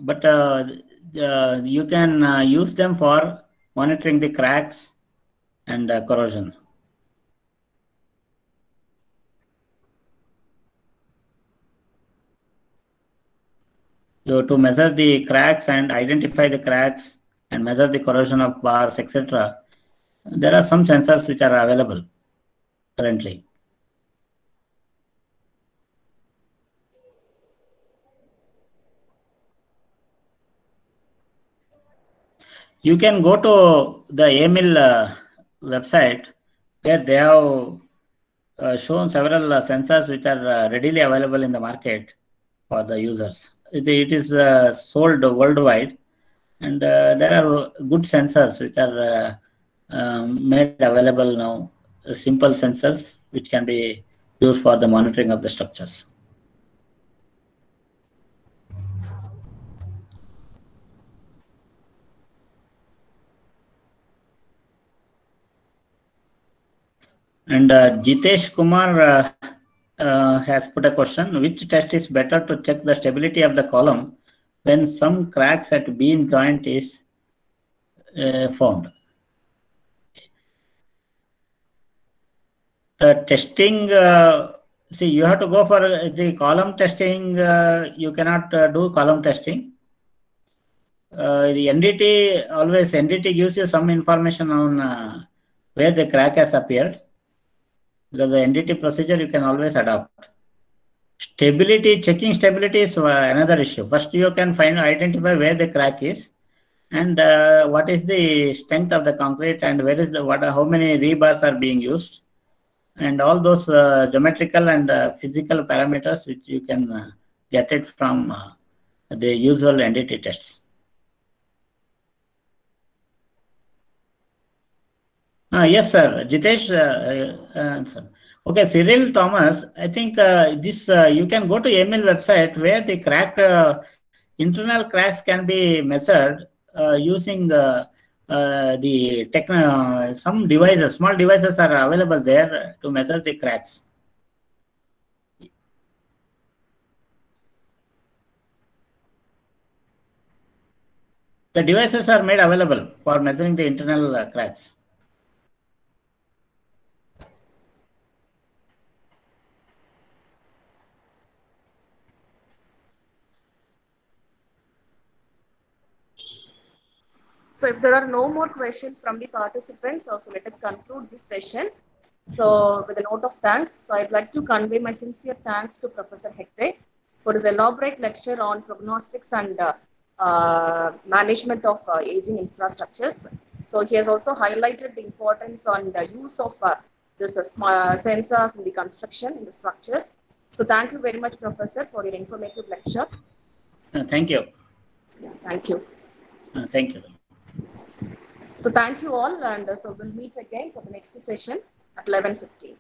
B: But uh, you can uh, use them for monitoring the cracks and uh, corrosion. So to measure the cracks and identify the cracks and measure the corrosion of bars etc there are some sensors which are available currently. You can go to the AMIL uh, website where they have uh, shown several uh, sensors which are uh, readily available in the market for the users. it, it is uh, sold worldwide And uh, there are good sensors which are um, made available now, uh, simple sensors which can be used for the monitoring of the structures. And uh, Jitesh Kumar uh, uh, has put a question, which test is better to check the stability of the column when some cracks at beam joint is uh, found? The testing, uh, see, you have to go for the column testing. Uh, you cannot do column testing. the NDT, always NDT gives you some information on where the crack has appeared because the NDT procedure you can always adopt. Stability, checking stability is uh, another issue. First, you can find identify where the crack is, and uh, what is the strength of the concrete, and where is the what, how many rebars are being used, and all those uh, geometrical and uh, physical parameters which you can uh, get it from the usual NDT tests. Uh, yes, sir. Jitesh, uh, uh, sir. Okay, Cyril Thomas, I think this you can go to AML website where the cracked internal cracks can be measured using the Uh, techno some devices, small devices are available there to measure the cracks. The devices are made available for measuring the internal uh, cracks.
A: So if there are no more questions from the participants, so, so let us conclude this session. So with a note of thanks, so I'd like to convey my sincere thanks to Professor Hegde for his elaborate lecture on prognostics and uh, uh, management of uh, aging infrastructures. So he has also highlighted the importance on the use of uh, this uh, sensors in the construction, in the structures. So thank you very much, Professor, for your informative lecture.
B: Uh, thank you.
A: Yeah, thank you.
B: thank you.
A: So thank you all and uh, so we'll meet again for the next session at 11.15.